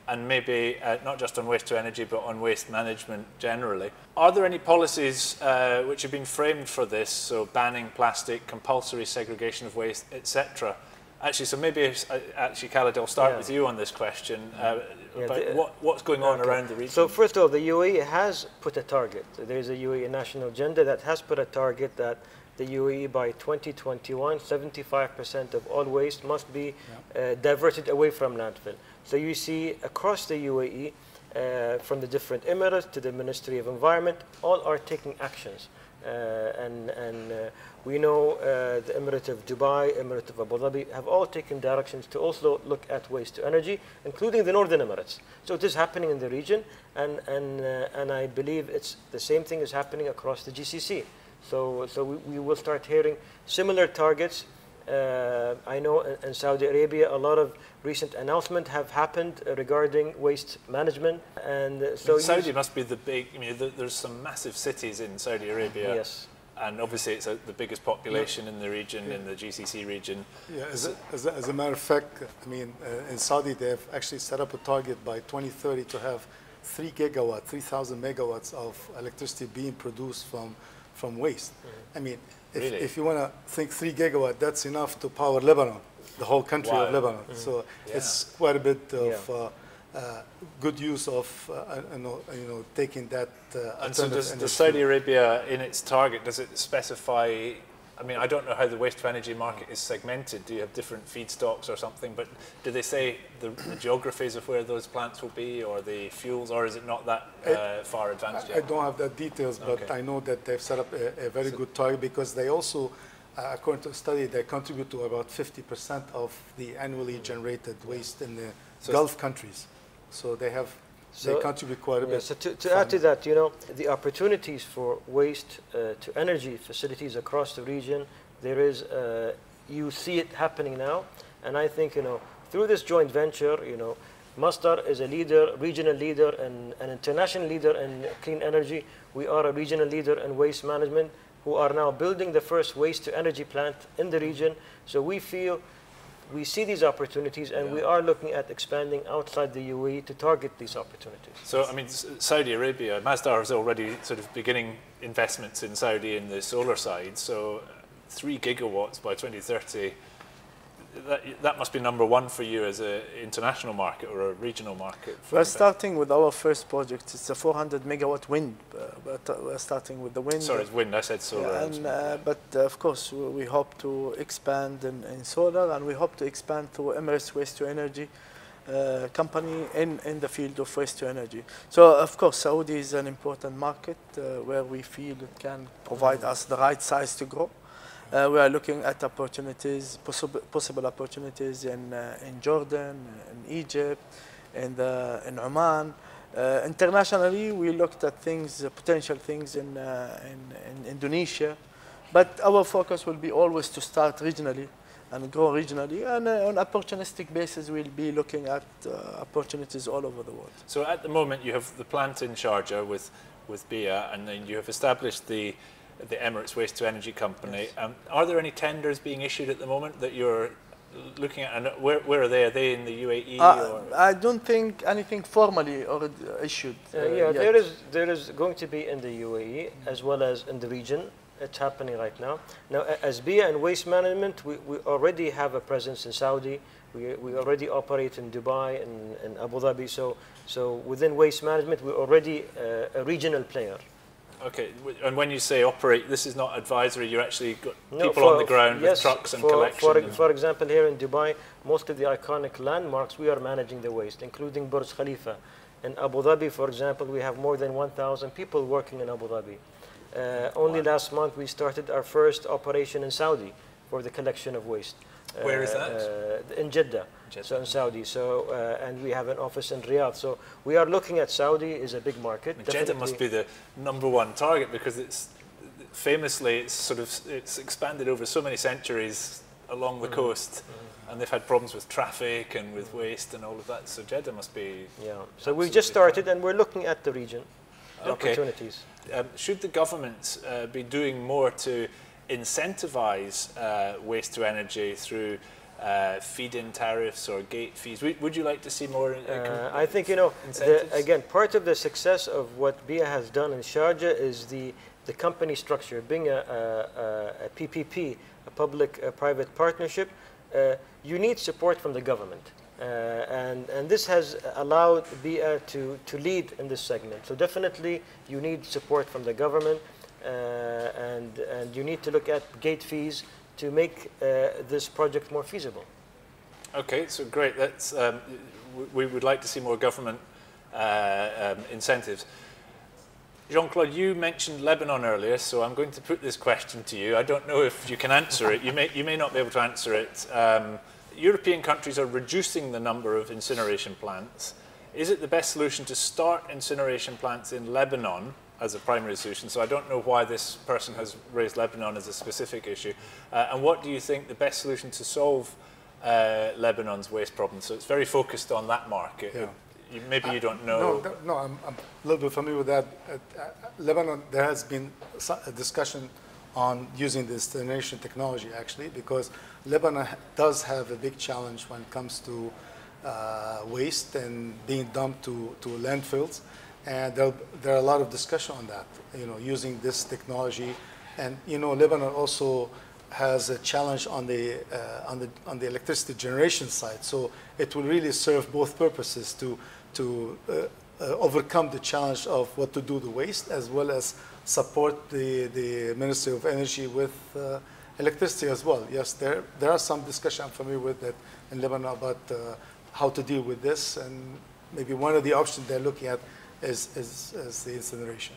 S1: and maybe uh, not just on waste to energy but on waste management generally. Are there any policies uh, which have been framed for this, so banning plastic, compulsory segregation of waste, etc.? Actually, so maybe uh, actually, Khaled, I'll start
S3: Yeah.
S1: with you on this question uh,
S3: Yeah,
S1: about
S3: the-
S1: what, what's going on
S3: Okay.
S1: around the region.
S3: So first of all, the UAE has put a target. There's a UAE national agenda that has put a target that the UAE by 2021, 75% of all waste must be uh, diverted away from landfill. So you see across the UAE, uh, from the different emirates to the Ministry of Environment, all are taking actions. Uh, and and uh, we know uh, the Emirate of Dubai, Emirate of Abu Dhabi have all taken directions to also look at waste to energy, including the Northern Emirates. So it is happening in the region, and and and I believe it's the same thing is happening across the GCC. So so we, we will start hearing similar targets. Uh, I know in, in Saudi Arabia a lot of recent announcements have happened uh, regarding waste management, and uh, so you-
S1: Saudi must be the big, I mean, th- there's some massive cities in Saudi Arabia.
S3: Yes.
S1: And obviously it's uh the biggest population in the region, in the GCC region.
S2: Yeah, as a, as, a, as a matter of fact, I mean, uh, in Saudi, they have actually set up a target by 2030 to have 3 gigawatt, 3,000 megawatts of electricity being produced from, from waste. I mean, if,
S1: Really?
S2: if you want to think 3 gigawatt, that's enough to power Lebanon, the whole country
S1: Wow.
S2: of Lebanon. So
S1: Yeah.
S2: it's quite a bit of
S3: Yeah.
S2: uh, uh, good use of, uh, you, know, you know, taking that uh,
S1: And so does, does Saudi Arabia, in its target, does it specify, I mean, I don't know how the waste to energy market is segmented. Do you have different feedstocks or something? But do they say the, the geographies of where those plants will be or the fuels, or is it not that uh, far advanced
S2: I I don't have the details, but
S1: Okay.
S2: I know that they've set up a, a very good target because they also, uh, according to a study, they contribute to about 50% of the annually generated waste in the
S1: So-
S2: Gulf countries. So they have, they
S3: So-
S2: contribute quite a
S3: Yeah,
S2: bit.
S3: so to, to add to that, you know, the opportunities for waste uh, to energy facilities across the region, there is, uh, you see it happening now. And I think, you know, through this joint venture, you know, Masdar is a leader, regional leader, and an international leader in clean energy. We are a regional leader in waste management who are now building the first waste to energy plant in the region. So we feel we see these opportunities and we are looking at expanding outside the UAE to target these opportunities.
S1: So, I mean, Saudi Arabia, Masdar is already sort of beginning investments in Saudi in the solar side. So, three gigawatts by 2030, that, that must be number one for you as an international market or a regional market.
S4: We're starting with our first project. It's a 400 megawatt wind. Uh, but uh, we're starting with the wind.
S1: Sorry, it's wind. I said solar.
S4: Yeah, and, uh, but uh, of course, we, we hope to expand in, in solar, and we hope to expand through Emirates Waste to Energy uh, company in, in the field of waste to energy. So, of course, Saudi is an important market uh, where we feel it can provide us the right size to grow. Uh, we are looking at opportunities, possible, possible opportunities in, uh, in Jordan, in Egypt, in, the, in Oman. Uh, internationally, we looked at things, uh, potential things in, uh, in, in Indonesia. But our focus will be always to start regionally and grow regionally. And uh, on opportunistic basis, we'll be looking at opportunities all over the world.
S1: So, at the moment, you have the plant in Sharjah with, with Bee'ah, and then you have established the, the Emirates Waste to Energy Company. Um, are there any tenders being issued at the moment that you're looking at? And where, where are they? Are they in the UAE?
S4: Uh,
S1: or?
S4: I don't think anything formally already issued.
S3: Uh,
S4: uh,
S3: yeah,
S4: yet.
S3: there is there is going to be in the UAE as well as in the region. It's happening right now. Now, as Bee'ah and waste management, we, we already have a presence in Saudi. We, we already operate in Dubai and, and Abu Dhabi. So, so within waste management, we're already uh, a regional player.
S1: Okay, and when you say operate, this is not advisory. You're actually got
S3: No,
S1: people
S3: for-
S1: on the ground
S3: yes,
S1: with trucks and
S3: for,
S1: collection.
S3: For,
S1: and-
S3: for example, here in Dubai, most of the iconic landmarks, we are managing the waste, including Burj Khalifa. In Abu Dhabi, for example, we have more than 1,000 people working in Abu Dhabi. Uh, only last month, we started our first operation in Saudi for the collection of waste.
S1: Where is that?
S3: Uh, in Jeddah. So in Saudi. So uh, and we have an office in Riyadh. So we are looking at Saudi is a big market.
S1: Jeddah must be the number one target because it's famously it's sort of it's expanded over so many centuries along the coast, and they've had problems with traffic and with waste and all of that. So Jeddah must be.
S3: Yeah. So we've just started and we're looking at the region, the
S1: Okay.
S3: opportunities.
S1: Um, should the government uh, be doing more to incentivize uh, waste to energy through uh, feed-in tariffs or gate fees? Would, would you like to see more? uh,
S3: Uh, I think you know the, again part of the success of what Bee'ah has done in Sharjah is the the company structure, being a, a, a PPP, a public-private partnership. Uh, you need support from the government, uh, and and this has allowed Bee'ah to to lead in this segment. So definitely you need support from the government, uh, and and you need to look at gate fees to make uh, this project more feasible.
S1: Okay, so great. That's, um, we would like to see more government uh, um, incentives. Jean-Claude, you mentioned Lebanon earlier, so I'm going to put this question to you. I don't know if you can answer it. You may, you may not be able to answer it. Um, European countries are reducing the number of incineration plants. Is it the best solution to start incineration plants in Lebanon as a primary solution? So I don't know why this person has raised Lebanon as a specific issue. Uh, and what do you think the best solution to solve uh, Lebanon's waste problem? So it's very focused on that market.
S2: Yeah.
S1: You, maybe you don't know.
S2: No, no I'm, I'm a little bit familiar with that. Uh, uh, Lebanon, there has been a discussion on using this incineration technology actually, because Lebanon does have a big challenge when it comes to uh, waste and being dumped to, to landfills. And there, are a lot of discussion on that, you know, using this technology. And, you know, Lebanon also has a challenge on the, uh, on the, on the electricity generation side. So it will really serve both purposes to, to uh, uh, overcome the challenge of what to do the waste as well as support the, the Ministry of Energy with uh, electricity as well. Yes, there, there are some discussion I'm familiar with that in Lebanon about uh, how to deal with this and maybe one of the options they're looking at is, is, is the incineration.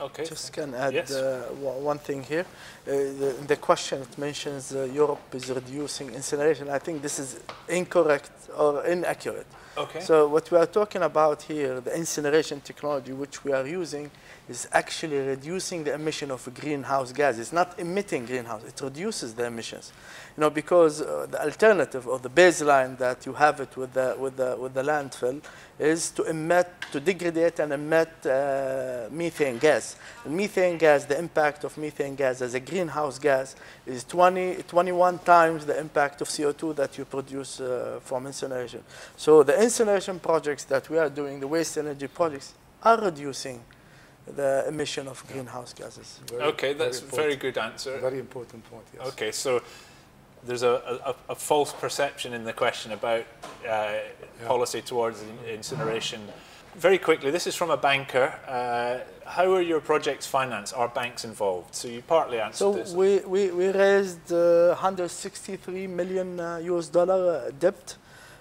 S1: Okay.
S4: Just can add
S1: Yes.
S4: uh, wa- one thing here. Uh, the, the question it mentions uh, Europe is reducing incineration. I think this is incorrect or inaccurate.
S1: Okay.
S4: So what we are talking about here, the incineration technology which we are using, is actually reducing the emission of greenhouse gas. It's Not emitting greenhouse, it reduces the emissions. You know, because uh, the alternative or the baseline that you have it with the with the with the landfill is to emit, to degrade and emit uh, methane gas. And methane gas, the impact of methane gas as a greenhouse gas is 20, 21 times the impact of CO2 that you produce uh, from incineration. So the incineration projects that we are doing, the waste energy projects, are reducing the emission of greenhouse gases.
S2: Very-
S1: okay, that's a
S2: important-
S1: very good answer.
S2: Very important point, yes.
S1: Okay, so there's a, a, a false perception in the question about uh, policy towards incineration. Very quickly, this is from a banker. Uh, how are your projects financed? Are banks involved? So you partly answered
S4: So
S1: this.
S4: we, we, we raised uh, 163 million uh, US dollar uh, debt.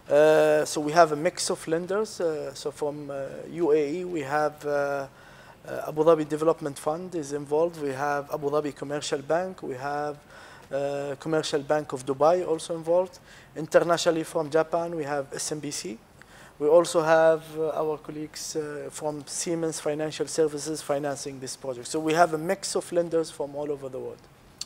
S4: Uh, so we have a mix of lenders. Uh, so from uh, UAE, we have uh, Abu Dhabi Development Fund is involved. We have Abu Dhabi Commercial Bank. We have uh, Commercial Bank of Dubai also involved. Internationally from Japan, we have SMBC. We also have uh, our colleagues uh, from Siemens Financial Services financing this project. So we have a mix of lenders from all over the world.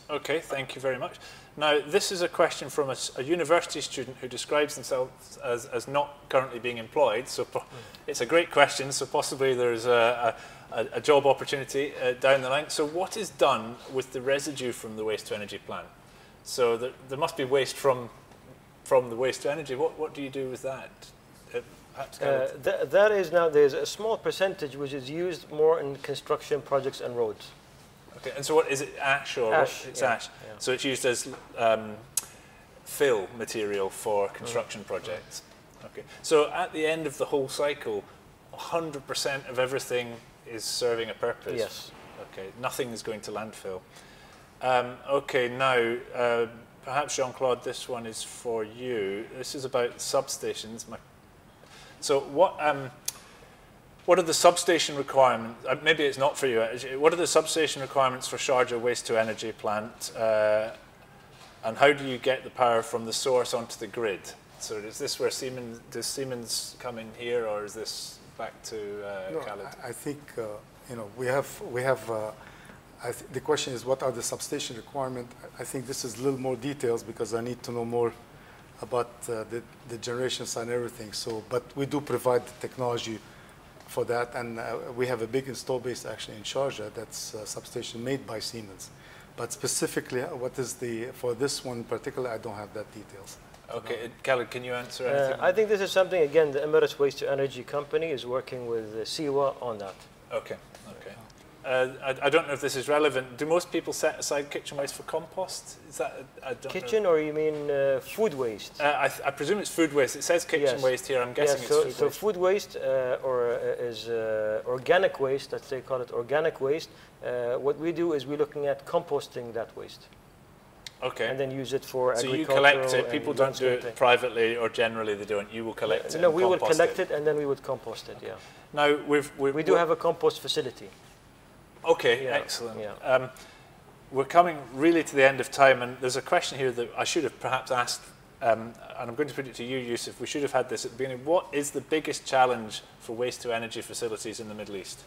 S1: Okay, thank you very much. Now, this is a question from a university student who describes themselves as, as not currently being employed. So po- it's a great question. So possibly there's a, a, a job opportunity uh, down the line. So what is done with the residue from the waste to energy plant? So there, there must be waste from from the waste to energy. What what do you do with that? Uh,
S3: Uh, th- that is now there's a small percentage which is used more in construction projects and roads.
S1: Okay, and so what is it? Ash or what-
S3: Ash,
S1: It's
S3: yeah,
S1: ash.
S3: yeah.
S1: So it's used as um, fill material for construction
S3: Mm.
S1: projects. Okay. So at the end of the whole cycle, 100% of everything is serving a purpose.
S3: Yes.
S1: Okay. Nothing is going to landfill. Um, okay. Now, uh, perhaps Jean Claude, this one is for you. This is about substations. My, so what? Um, what are the substation requirements? Uh, maybe it's not for you. What are the substation requirements for Sharjah waste to energy plant? Uh, and how do you get the power from the source onto the grid? So is this where Siemens, does Siemens come in here, or is this back to uh,
S2: No,
S1: Khaled?
S2: I, I think uh, you know we have we have. Uh, I th- the question is what are the substation requirement? I think this is a little more details because I need to know more about uh, the, the generation side and everything. So, but we do provide the technology for that, and uh, we have a big install base actually in Sharjah that's a substation made by Siemens. But specifically, uh, what is the for this one in particular? I don't have that details.
S1: Okay, uh, Khaled, can you answer
S3: Uh,
S1: anything?
S3: I think this is something, again, the Emirates Waste to Energy Company is working with uh, SEWA on that.
S1: Okay, okay. Uh, I, I don't know if this is relevant. Do most people set aside kitchen waste for compost? Is that I don't
S3: Kitchen, or you mean uh, food waste?
S1: Uh, I, I presume it's food waste. It says kitchen
S3: Yes.
S1: waste here. I'm guessing
S3: yeah, so,
S1: it's food
S3: so
S1: waste.
S3: food waste uh, or uh, is uh, organic waste, let's say call it organic waste. Uh, what we do is we're looking at composting that waste
S1: Okay.
S3: and then use it for
S1: so you collect it. People don't do it privately, or generally they don't. You will collect it.
S3: No, we would
S1: compost
S3: collect it. and then we would compost it. Yeah,
S1: Now we've, we've
S3: we do have a compost facility.
S1: Okay,
S3: Yeah,
S1: excellent.
S3: yeah.
S1: Um, we're coming really to the end of time, and there's a question here that I should have perhaps asked, um, and I'm going to put it to you, Yousif. We should have had this at the beginning. What is the biggest challenge for waste to energy facilities in the Middle East?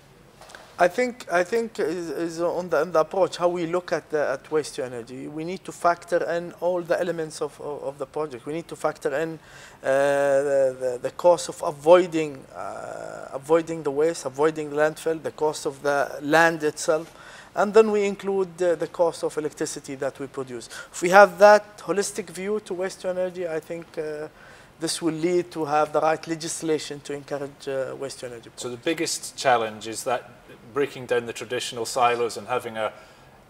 S4: I think I think is, is on the, on the approach how we look at the, at waste to energy. We need to factor in all the elements of, of, of the project. We need to factor in uh, the, the, the cost of avoiding uh, avoiding the waste, avoiding the landfill, the cost of the land itself, and then we include the, the cost of electricity that we produce. If we have that holistic view to waste to energy, I think. Uh, this will lead to have the right legislation to encourage uh, waste energy.
S1: So the biggest challenge is that breaking down the traditional silos and having a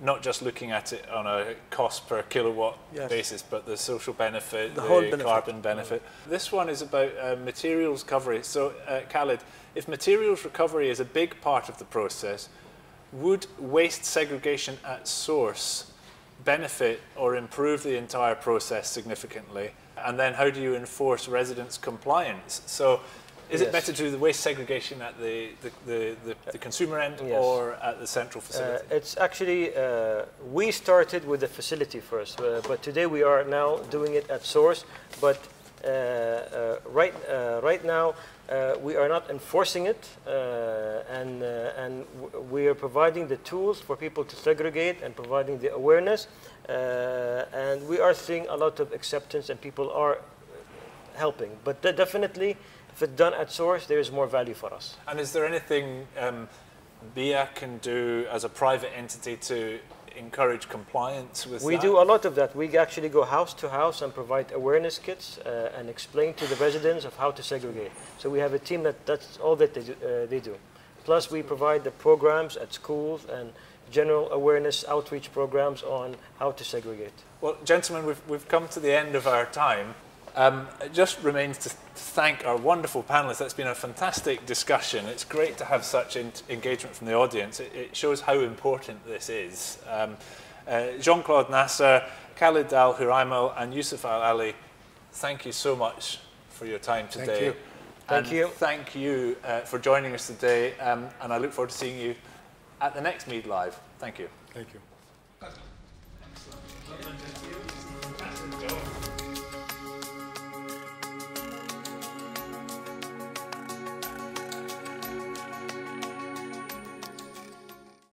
S1: not just looking at it on a cost per kilowatt
S4: Yes.
S1: basis, but the social benefit,
S4: The
S1: the,
S4: whole benefit.
S1: carbon benefit. This one is about uh, materials recovery. So, uh, Khaled, if materials recovery is a big part of the process, would waste segregation at source benefit or improve the entire process significantly? And then how do you enforce residents' compliance? So is it better to do the waste segregation at the, the, the, the, the consumer end
S3: Yes.
S1: or at the central
S3: Uh,
S1: facility?
S3: it's actually uh, we started with the facility first, uh, but today we are now doing it at source. But uh, uh, right uh, right now uh, we are not enforcing it, uh, and uh, and w- we are providing the tools for people to segregate and providing the awareness. Uh, and we are seeing a lot of acceptance, and people are helping. But de- definitely, if it's done at source, there is more value for us.
S1: And is there anything um, Bee'ah can do as a private entity to encourage compliance with
S3: We
S1: that?
S3: do a lot of that. We actually go house to house and provide awareness kits uh, and explain to the residents of how to segregate. So we have a team that that's all that they do. Uh, they do. Plus, we provide the programs at schools and general awareness outreach programs on how to segregate.
S1: Well, gentlemen, we've, we've come to the end of our time. Um, it just remains to, thank our wonderful panelists. That's been a fantastic discussion. It's great to have such in, engagement from the audience. It, it shows how important this is. Um, uh, Jean-Claude Nasr, Khaled Al Huraimel, and Yousif Al Ali, thank you so much for your time today.
S2: Thank you.
S3: Thank
S1: and
S3: you.
S1: Thank you uh, for joining us today, um, and I look forward to seeing you at the next MEED Live. Thank you.
S2: Thank you.